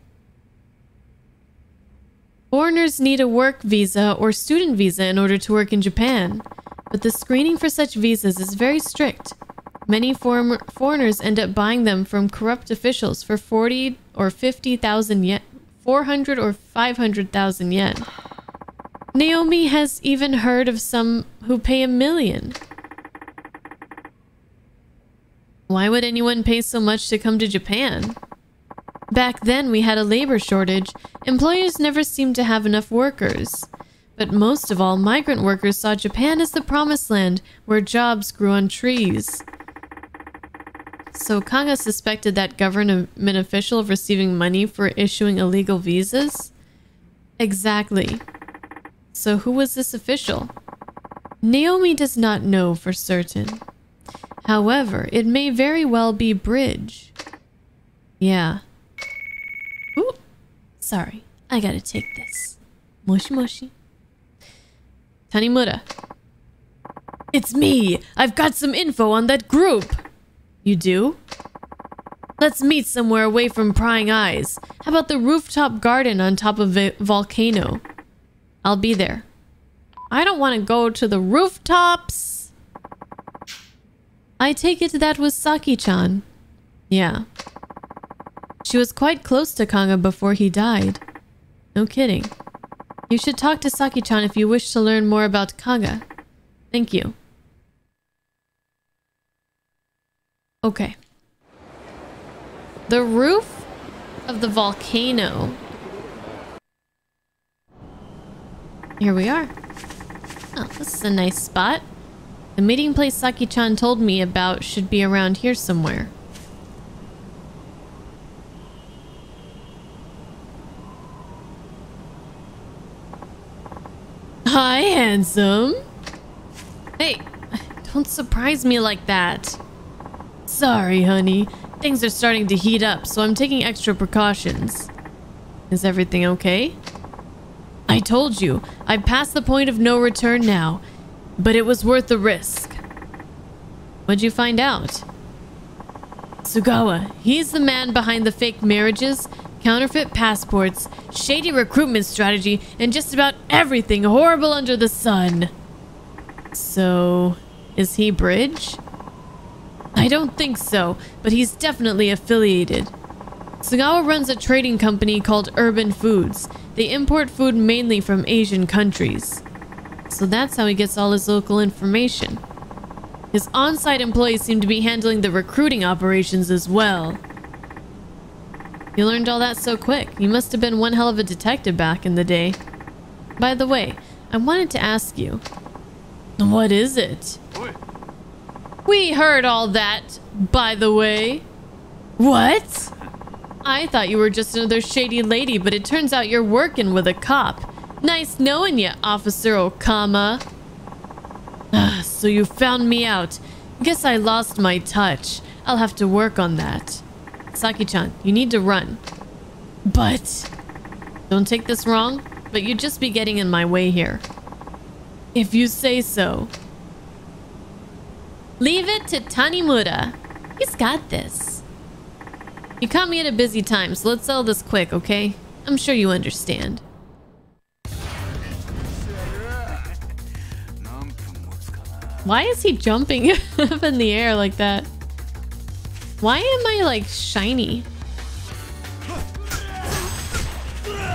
Foreigners need a work visa or student visa in order to work in Japan, but the screening for such visas is very strict. Many form- foreigners end up buying them from corrupt officials for 40 or 50,000 yen, 400 or 500,000 yen. Naomi has even heard of some who pay a million. Why would anyone pay so much to come to Japan? Back then, we had a labor shortage. Employers never seemed to have enough workers. But most of all, migrant workers saw Japan as the promised land where jobs grew on trees. So Kanga suspected that government official of receiving money for issuing illegal visas? Exactly. So who was this official? Naomi does not know for certain. However, it may very well be Bridge. Yeah. Ooh. Sorry, I gotta take this. Moshi moshi. Tanimura. It's me! I've got some info on that group! You do? Let's meet somewhere away from prying eyes. How about the rooftop garden on top of a volcano? I'll be there. I don't want to go to the rooftops. I take it that was Saki-chan. Yeah. She was quite close to Kanga before he died. No kidding. You should talk to Saki-chan if you wish to learn more about Kanga. Thank you. Okay. The roof of the volcano. Here we are. Oh, this is a nice spot. The meeting place Saki-chan told me about should be around here somewhere. Hi, handsome. Hey, don't surprise me like that. Sorry, honey. Things are starting to heat up, so I'm taking extra precautions. Is everything okay? I told you, I've passed the point of no return now, but it was worth the risk. What'd you find out? Sugawa, he's the man behind the fake marriages, counterfeit passports, shady recruitment strategy, and just about everything horrible under the sun. So, is he Bridge? I don't think so, but he's definitely affiliated. Sugawa runs a trading company called Urban Foods. They import food mainly from Asian countries. So that's how he gets all his local information. His on-site employees seem to be handling the recruiting operations as well. You learned all that so quick. You must have been one hell of a detective back in the day. By the way, I wanted to ask you. What is it? We heard all that, by the way. What? I thought you were just another shady lady, but it turns out you're working with a cop. Nice knowing you, Officer Okama. Ah, so you found me out. Guess I lost my touch. I'll have to work on that. Saki-chan, you need to run. But... Don't take this wrong, but you'd just be getting in my way here. If you say so. Leave it to Tanimura. He's got this. You caught me at a busy time, so let's sell this quick, okay? I'm sure you understand. Why is he jumping up in the air like that? Why am I like shiny?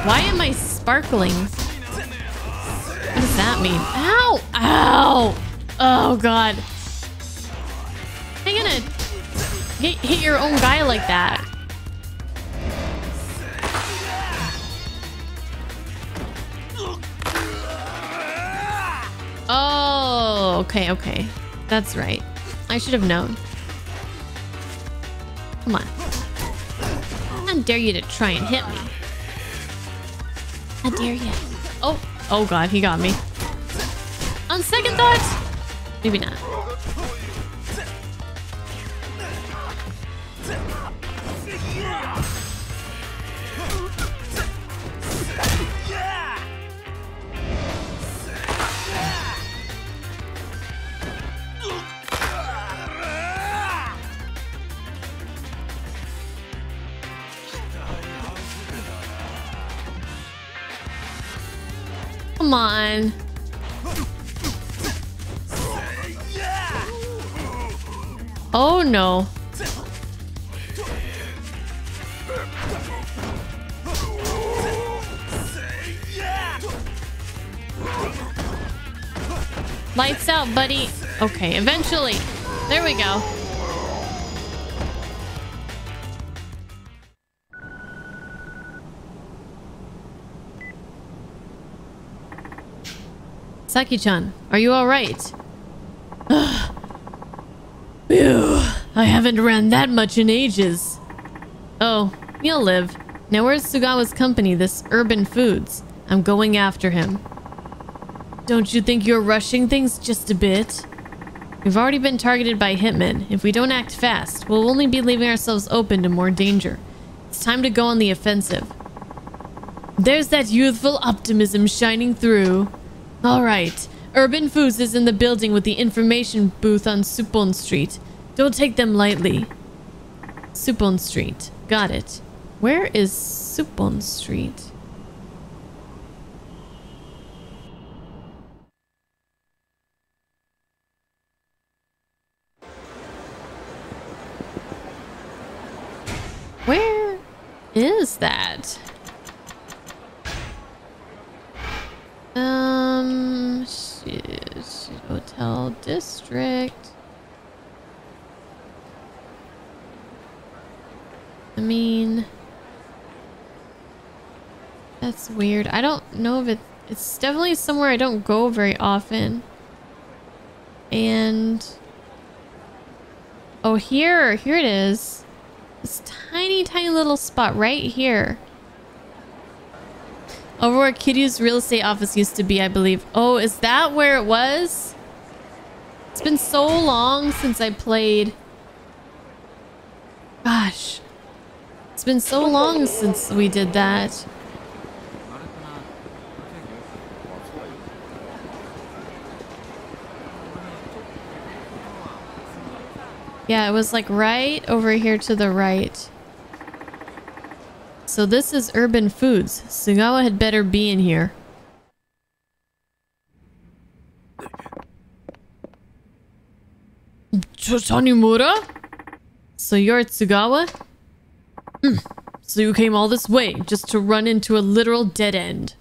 Why am I sparkling? What does that mean? Ow! Ow! Oh god. You gonna hit, hit your own guy like that? Oh, okay, okay. That's right. I should have known. Come on. How dare you to try and hit me? How dare you? Oh, oh god, he got me. On second thought, maybe not. Come on. Oh no. Lights out, buddy. Okay, eventually. There we go. Saki-chan, are you alright? Ew, I haven't ran that much in ages. Oh, you'll live. Now where's Sugawa's company, this Urban Foods? I'm going after him. Don't you think you're rushing things just a bit? We've already been targeted by hitmen. If we don't act fast, we'll only be leaving ourselves open to more danger. It's time to go on the offensive. There's that youthful optimism shining through. Alright, Urban Foods is in the building with the information booth on Supon Street. Don't take them lightly. Supon Street. Got it. Where is Supon Street? Where is that? Um, shit, hotel district. I mean, that's weird. I don't know if it, it's definitely somewhere I don't go very often. And, oh, here, here it is. This tiny, tiny little spot right here. Over where Kiryu's real estate office used to be, I believe. Oh, is that where it was? It's been so long since I played. Gosh. It's been so long since we did that. Yeah, it was like right over here to the right. So this is Urban Foods. Sugawa had better be in here. Tanimura? So you're Sugawa? Mm. So you came all this way just to run into a literal dead end.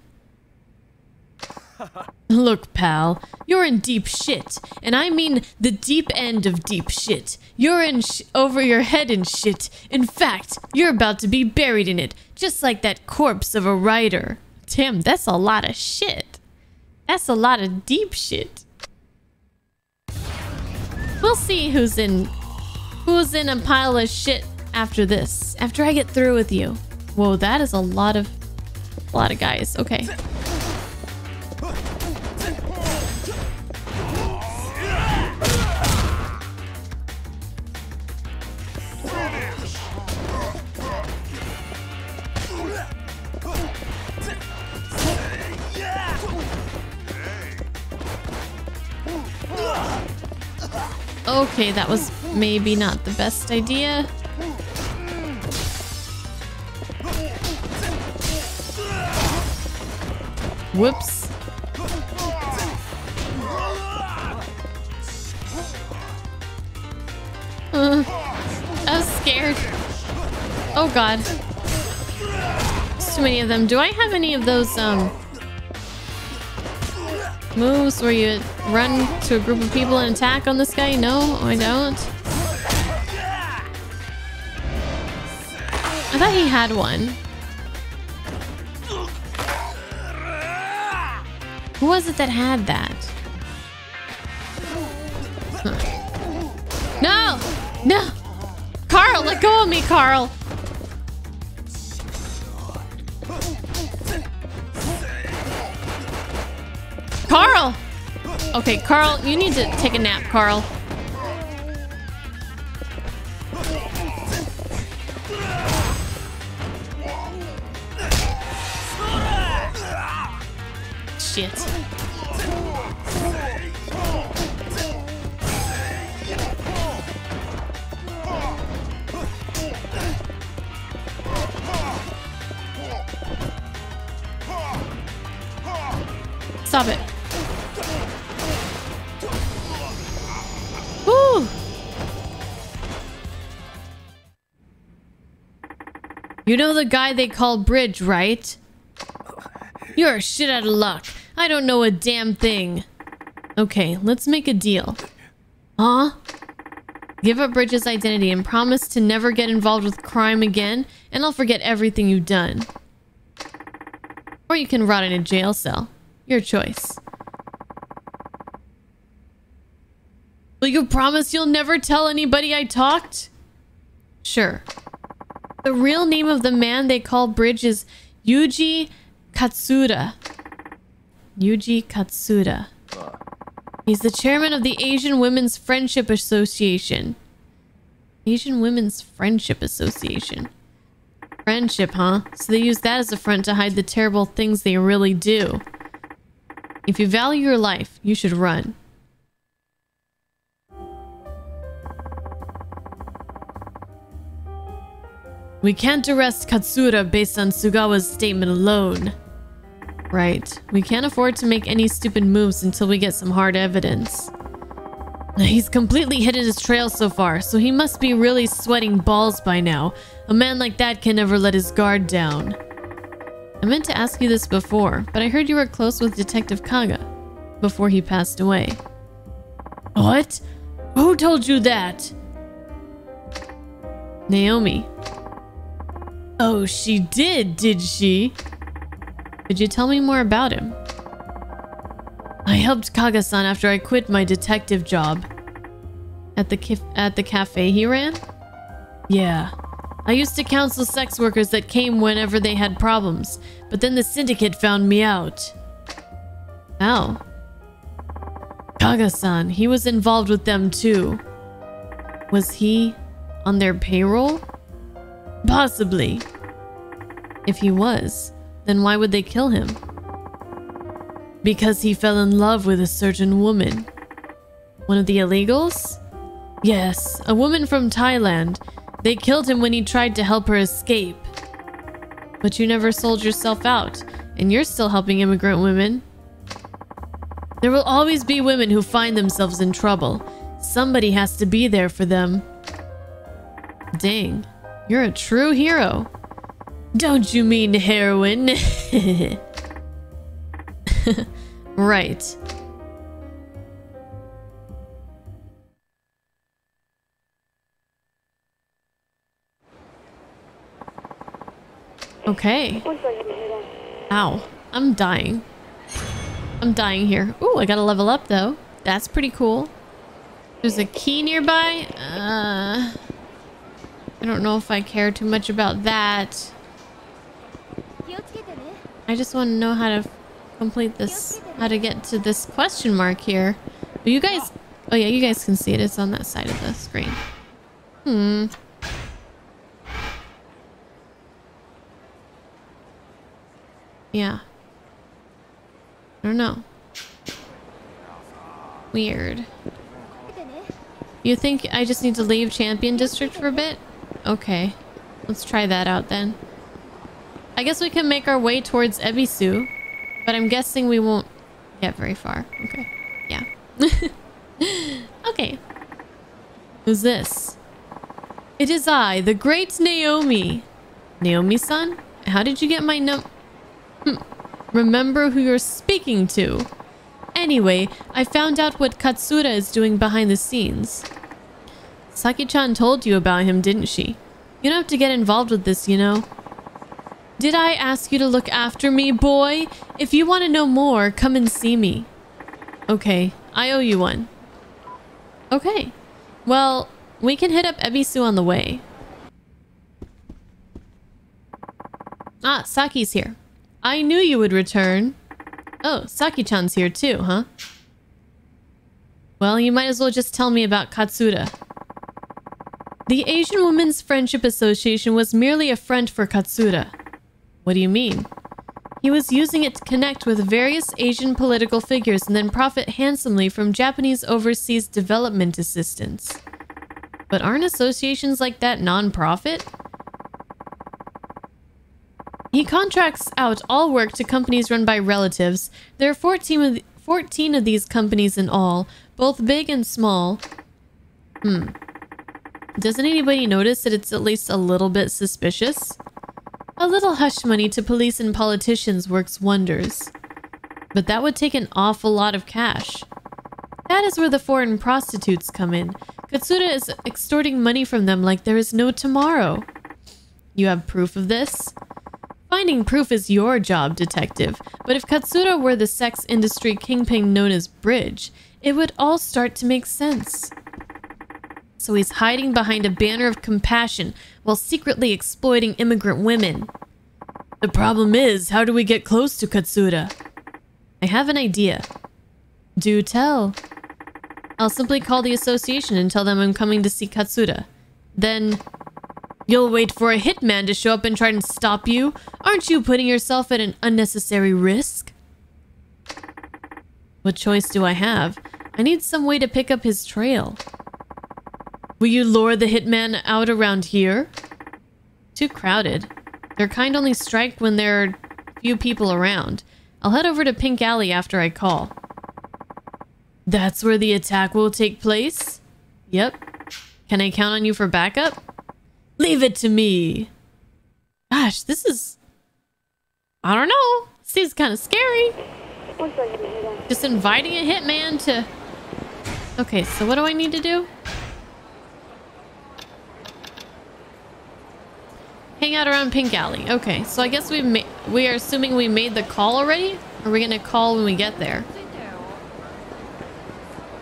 Look, pal, you're in deep shit. And I mean the deep end of deep shit. You're in over your head in shit. In fact, you're about to be buried in it, just like that corpse of a writer. Damn, that's a lot of shit. That's a lot of deep shit. We'll see who's in who's in a pile of shit after this. After I get through with you. Whoa, that is a lot of a lot of guys. Okay. Okay, that was maybe not the best idea. Whoops. Uh, I was scared. Oh god. There's too many of them. Do I have any of those, um moves where you run to a group of people and attack on this guy? No, I don't. I thought he had one. Who was it that had that? Huh. No! No! Carl, let go of me, Carl! Carl! Okay, Carl, you need to take a nap, Carl. Shit. You know the guy they call Bridge, right? You're a shit out of luck. I don't know a damn thing. Okay, let's make a deal. Huh? Give up Bridge's identity and promise to never get involved with crime again, and I'll forget everything you've done. Or you can rot in a jail cell. Your choice. Will you promise you'll never tell anybody I talked? Sure. The real name of the man they call Bridge is Yuji Katsura. Yuji Katsura. He's the chairman of the Asian Women's Friendship Association. Asian Women's Friendship Association. Friendship, huh? So they use that as a front to hide the terrible things they really do. If you value your life, you should run. We can't arrest Katsura based on Sugawa's statement alone. Right. We can't afford to make any stupid moves until we get some hard evidence. He's completely hidden his trail so far, so he must be really sweating balls by now. A man like that can never let his guard down. I meant to ask you this before, but I heard you were close with Detective Kaga before he passed away. What? Who told you that? Naomi. Oh, she did, did she? Could you tell me more about him? I helped Kaga-san after I quit my detective job. At the at the cafe he ran? Yeah. I used to counsel sex workers that came whenever they had problems, but then the syndicate found me out. How? Kaga-san, he was involved with them too. Was he on their payroll? Possibly. If he was, then why would they kill him? Because he fell in love with a certain woman. One of the illegals? Yes, a woman from Thailand. They killed him when he tried to help her escape. But you never sold yourself out, and you're still helping immigrant women. There will always be women who find themselves in trouble. Somebody has to be there for them. Dang, you're a true hero. Don't you mean heroin? right. Okay. Ow. I'm dying. I'm dying here. Ooh, I gotta level up though. That's pretty cool. There's a key nearby. Uh, I don't know if I care too much about that. I just want to know how to complete this, how to get to this question mark here. But you guys, oh yeah, you guys can see it. It's on that side of the screen. Hmm. Yeah. I don't know. Weird. You think I just need to leave Champion District for a bit? Okay. Let's try that out then. I guess we can make our way towards Ebisu. But I'm guessing we won't get very far. Okay. Yeah. okay. Who's this? It is I, the great Naomi. Naomi-san? How did you get my num- Hmm. Remember who you're speaking to. Anyway, I found out what Katsura is doing behind the scenes. Saki-chan told you about him, didn't she? You don't have to get involved with this, you know. Did I ask you to look after me, boy? If you want to know more, come and see me. Okay, I owe you one. Okay. Well, we can hit up Ebisu on the way. Ah, Saki's here. I knew you would return. Oh, Saki-chan's here too, huh? Well, you might as well just tell me about Katsura. The Asian Women's Friendship Association was merely a front for Katsura. What do you mean? He was using it to connect with various Asian political figures and then profit handsomely from Japanese overseas development assistance. But aren't associations like that non-profit? He contracts out all work to companies run by relatives. There are 14 of, th 14 of these companies in all, both big and small. Hmm. Doesn't anybody notice that it's at least a little bit suspicious? A little hush money to police and politicians works wonders. But that would take an awful lot of cash. That is where the foreign prostitutes come in. Katsura is extorting money from them like there is no tomorrow. You have proof of this? Finding proof is your job, detective. But if Katsura were the sex industry kingpin known as Bridge, it would all start to make sense. So he's hiding behind a banner of compassion while secretly exploiting immigrant women. The problem is, how do we get close to Katsura? I have an idea. Do tell. I'll simply call the association and tell them I'm coming to see Katsura. Then you'll wait for a hitman to show up and try and stop you? Aren't you putting yourself at an unnecessary risk? What choice do I have? I need some way to pick up his trail. Will you lure the hitman out around here? Too crowded. Their kind only strike when there are few people around. I'll head over to Pink Alley after I call. That's where the attack will take place? Yep. Can I count on you for backup? Leave it to me. Gosh, this is... I don't know. Seems kind of scary. Just inviting a hitman to... Okay, so what do I need to do? Hang out around Pink Alley. Okay, so I guess we we are assuming we made the call already? Or are we gonna call when we get there?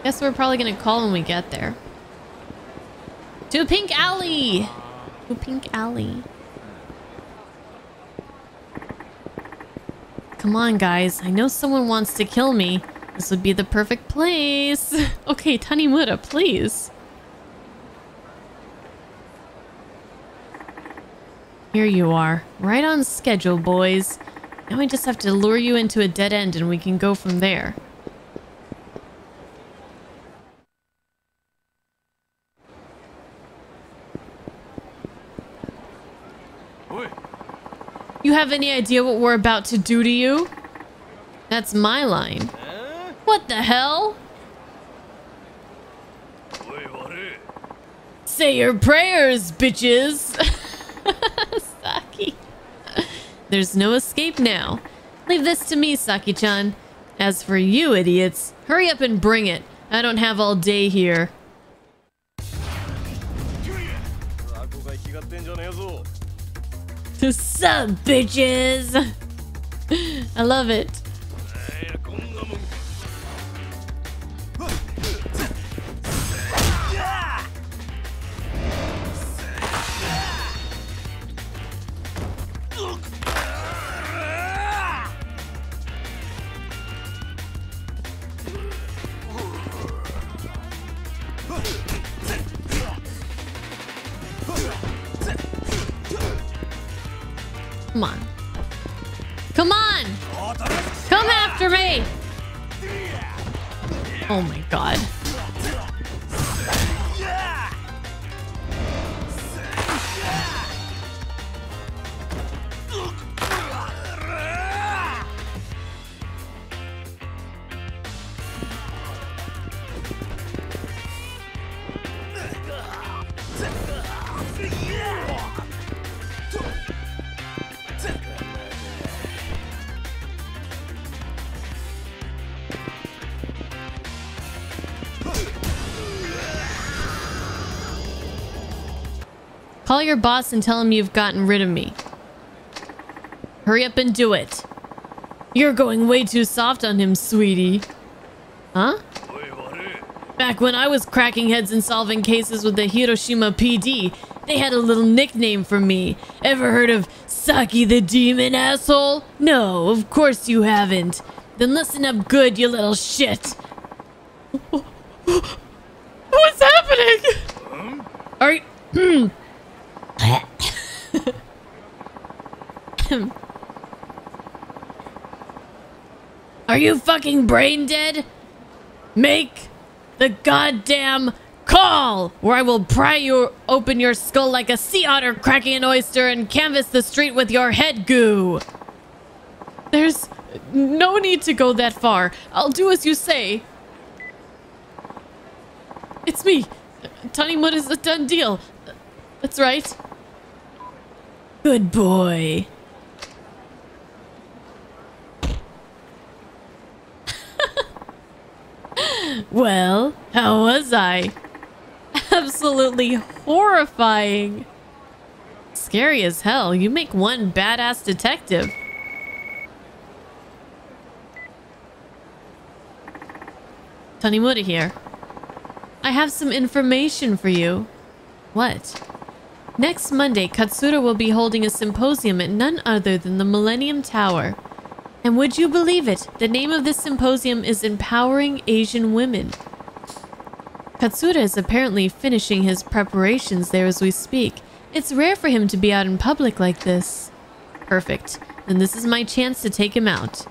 Guess we're probably gonna call when we get there. To Pink Alley! To Pink Alley. Come on, guys. I know someone wants to kill me. This would be the perfect place. okay, Tanimura, please. Here you are. Right on schedule, boys. Now we just have to lure you into a dead end and we can go from there. You have any idea what we're about to do to you? That's my line. What the hell? Say your prayers, bitches! There's no escape now. Leave this to me, Saki-chan. As for you idiots, hurry up and bring it. I don't have all day here. Sup, bitches? I love it. Call your boss and tell him you've gotten rid of me. Hurry up and do it. You're going way too soft on him, sweetie. Huh? Back when I was cracking heads and solving cases with the Hiroshima PD, they had a little nickname for me. Ever heard of Saki the Demon, asshole? No, of course you haven't. Then listen up good, you little shit. What's happening? Are you... Are you fucking brain dead? Make the goddamn Call, or I will pry you open your skull like a sea otter cracking an oyster and canvas the street with your head goo. There's no need to go that far. I'll do as you say. It's me. Tanimura is a done deal. That's right. Good boy. Well, how was I? Absolutely horrifying. Scary as hell. You make one badass detective. Tanimura here. I have some information for you. What? Next Monday, Katsura will be holding a symposium at none other than the Millennium Tower. And would you believe it? The name of this symposium is Empowering Asian Women. Katsura is apparently finishing his preparations there as we speak. It's rare for him to be out in public like this. Perfect. Then this is my chance to take him out.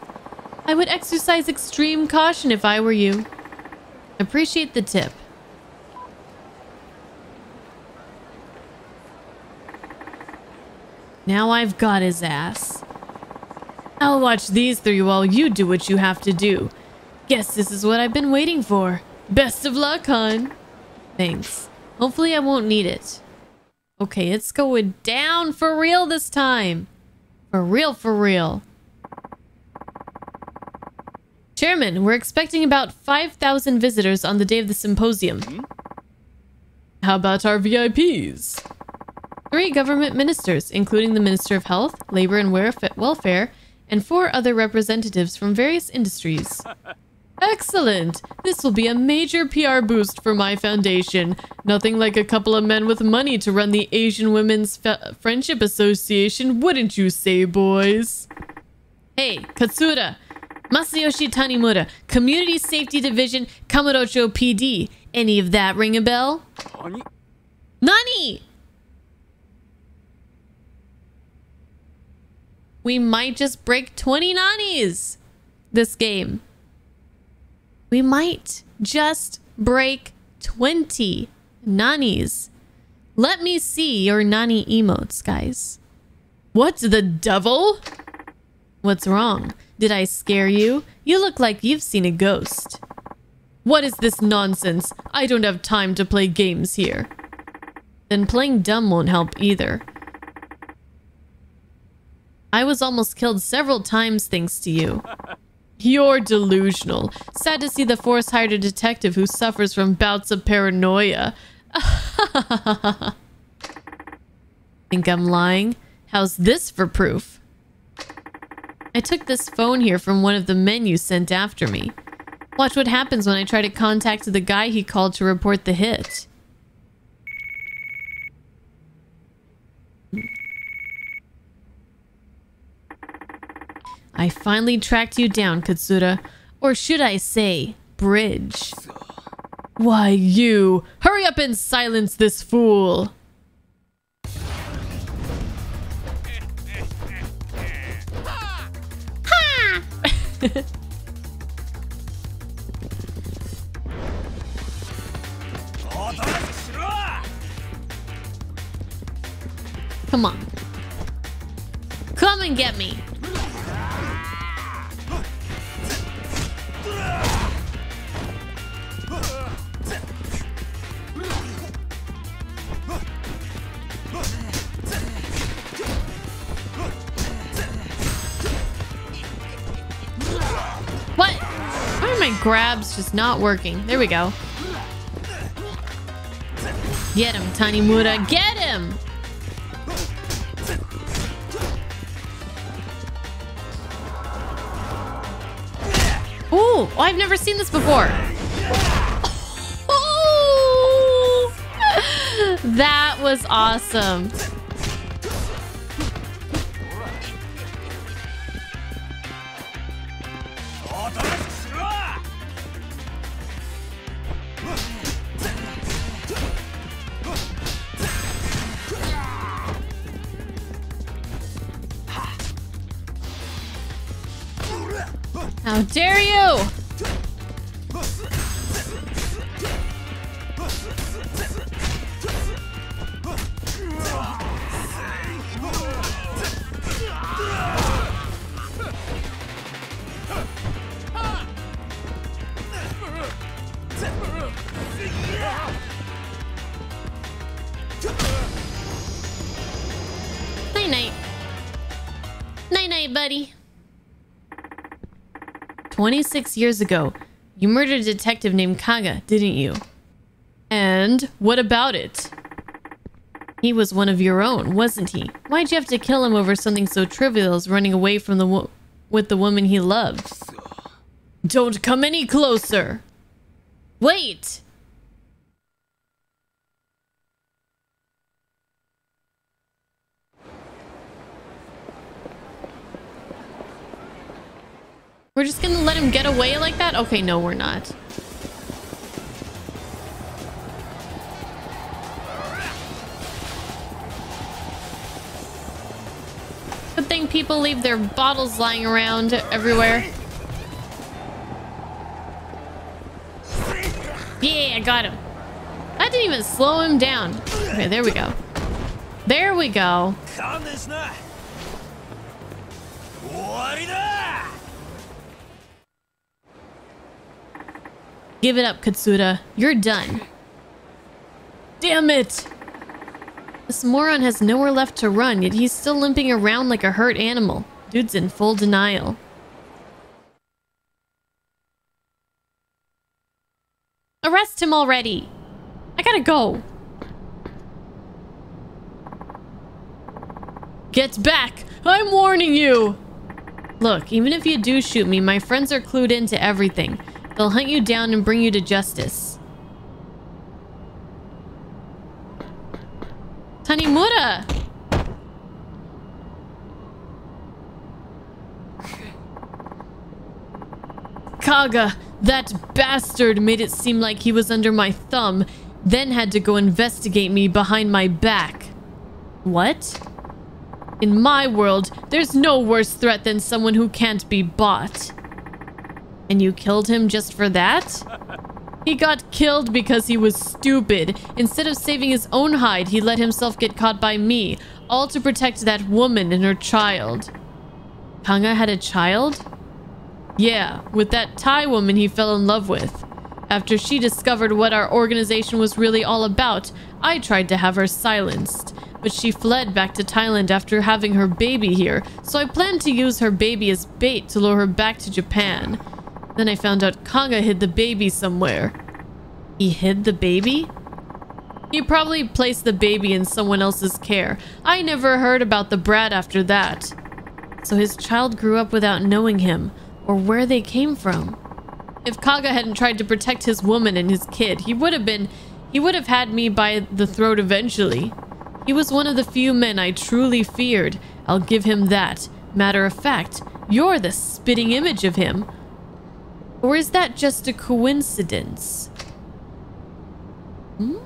I would exercise extreme caution if I were you. Appreciate the tip. Now I've got his ass. I'll watch these three while you do what you have to do. Guess this is what I've been waiting for. Best of luck, hon. Thanks. Hopefully I won't need it. Okay, it's going down for real this time. For real, for real. Chairman, we're expecting about 5,000 visitors on the day of the symposium. Hmm? How about our VIPs? Three government ministers, including the Minister of Health, Labor and Welfare, and four other representatives from various industries. Excellent! This will be a major PR boost for my foundation. Nothing like a couple of men with money to run the Asian Women's Fe Friendship Association, wouldn't you say, boys? Hey, Katsura! Masayoshi Tanimura, Community Safety Division, Kamurocho PD. Any of that ring a bell? Nani? Nani? We might just break 20 nannies this game. We might just break 20 nannies. Let me see your nani emotes, guys. What the devil? What's wrong? Did I scare you? You look like you've seen a ghost. What is this nonsense? I don't have time to play games here. Then playing dumb won't help either. I was almost killed several times thanks to you. You're delusional. Sad to see the force hired a detective who suffers from bouts of paranoia. Think I'm lying? How's this for proof? I took this phone here from one of the men you sent after me. Watch what happens when I try to contact the guy he called to report the hit. I finally tracked you down, Katsura. Or should I say, Bridge. Why, you! Hurry up and silence this fool! Ha! Come on. Come and get me. My grab's just not working. There we go. Get him, Tanimura. Get him! Ooh, oh, I've never seen this before. Oh, that was awesome. How dare you! Night-night. Night-night, buddy. 26 years ago, you murdered a detective named Kaga, didn't you? And what about it? He was one of your own, wasn't he? Why'd you have to kill him over something so trivial as running away from the with the woman he loved? Don't come any closer. Wait! We're just gonna let him get away like that? Okay, no, we're not. Good thing people leave their bottles lying around everywhere. Yeah, I got him. That didn't even slow him down. Okay, there we go. There we go. Give it up, Katsura. You're done. Damn it! This moron has nowhere left to run, yet he's still limping around like a hurt animal. Dude's in full denial. Arrest him already! I gotta go! Get back! I'm warning you! Look, even if you do shoot me, my friends are clued into everything. They'll hunt you down and bring you to justice. Tanimura! Kaga, that bastard made it seem like he was under my thumb, then had to go investigate me behind my back. What? In my world, there's no worse threat than someone who can't be bought. And you killed him just for that? He got killed because he was stupid. Instead of saving his own hide, he let himself get caught by me, all to protect that woman and her child. Kaga had a child? Yeah, with that Thai woman he fell in love with. After she discovered what our organization was really all about, I tried to have her silenced. But she fled back to Thailand after having her baby here, so I planned to use her baby as bait to lure her back to Japan. Then I found out Kaga hid the baby somewhere. He hid the baby? He probably placed the baby in someone else's care. I never heard about the brat after that. So his child grew up without knowing him, or where they came from. If Kaga hadn't tried to protect his woman and his kid, he would have been... He would have had me by the throat eventually. He was one of the few men I truly feared. I'll give him that. Matter of fact, you're the spitting image of him. Or is that just a coincidence? Hmm?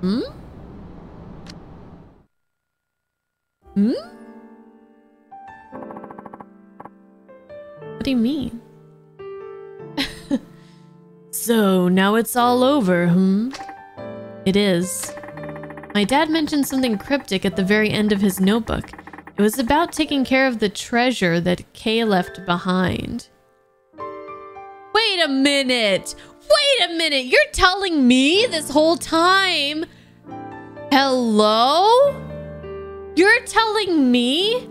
Hmm? Hmm? What do you mean? so, now it's all over, hmm? It is. My dad mentioned something cryptic at the very end of his notebook. It was about taking care of the treasure that Kay left behind. Wait a minute! Wait a minute! You're telling me this whole time? Hello? You're telling me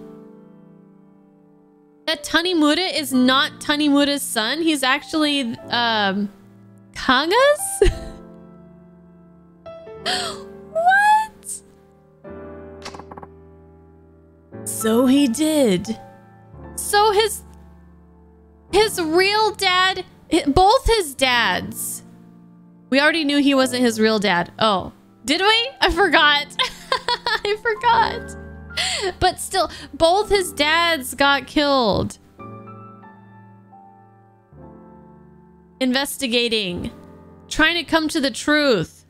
that Tanimura is not Tanimura's son? He's actually, um, Kaga's? what? So he did. So his his real dad, both his dads. We already knew he wasn't his real dad. Oh, did we? I forgot. I forgot. But still, both his dads got killed. Investigating. Trying to come to the truth.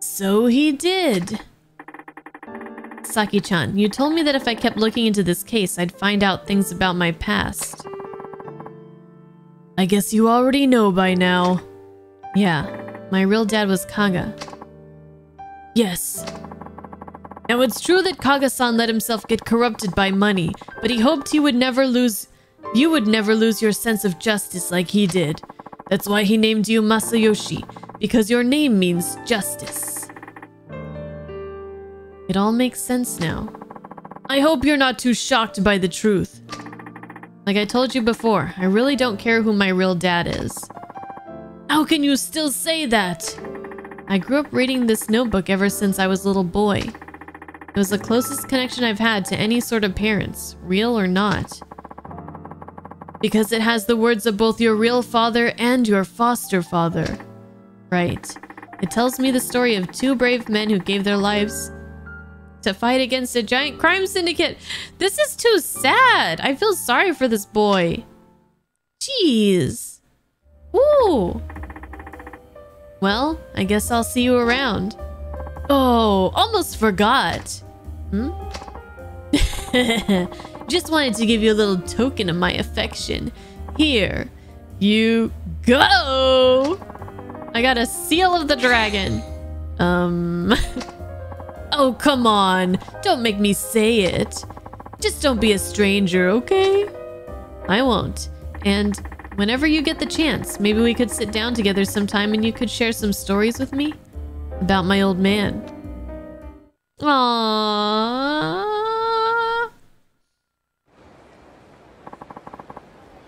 So he did. Arasaki-chan. You told me that if I kept looking into this case, I'd find out things about my past. I guess you already know by now. Yeah, my real dad was Kaga. Yes. Now it's true that Kaga-san let himself get corrupted by money, but he hoped he would never lose... You would never lose your sense of justice like he did. That's why he named you Masayoshi, because your name means justice. It all makes sense now. I hope you're not too shocked by the truth. Like I told you before, I really don't care who my real dad is. How can you still say that? I grew up reading this notebook ever since I was a little boy. It was the closest connection I've had to any sort of parents, real or not. Because it has the words of both your real father and your foster father. Right. It tells me the story of two brave men who gave their lives to fight against a giant crime syndicate. This is too sad. I feel sorry for this boy. Jeez. Ooh. Well, I guess I'll see you around. Oh, almost forgot. Hmm? Just wanted to give you a little token of my affection. Here, you go! I got a seal of the dragon. Um... oh, come on. Don't make me say it. Just don't be a stranger, okay? I won't. And whenever you get the chance, maybe we could sit down together sometime and you could share some stories with me about my old man. Aww.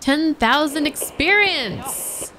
10,000 experience.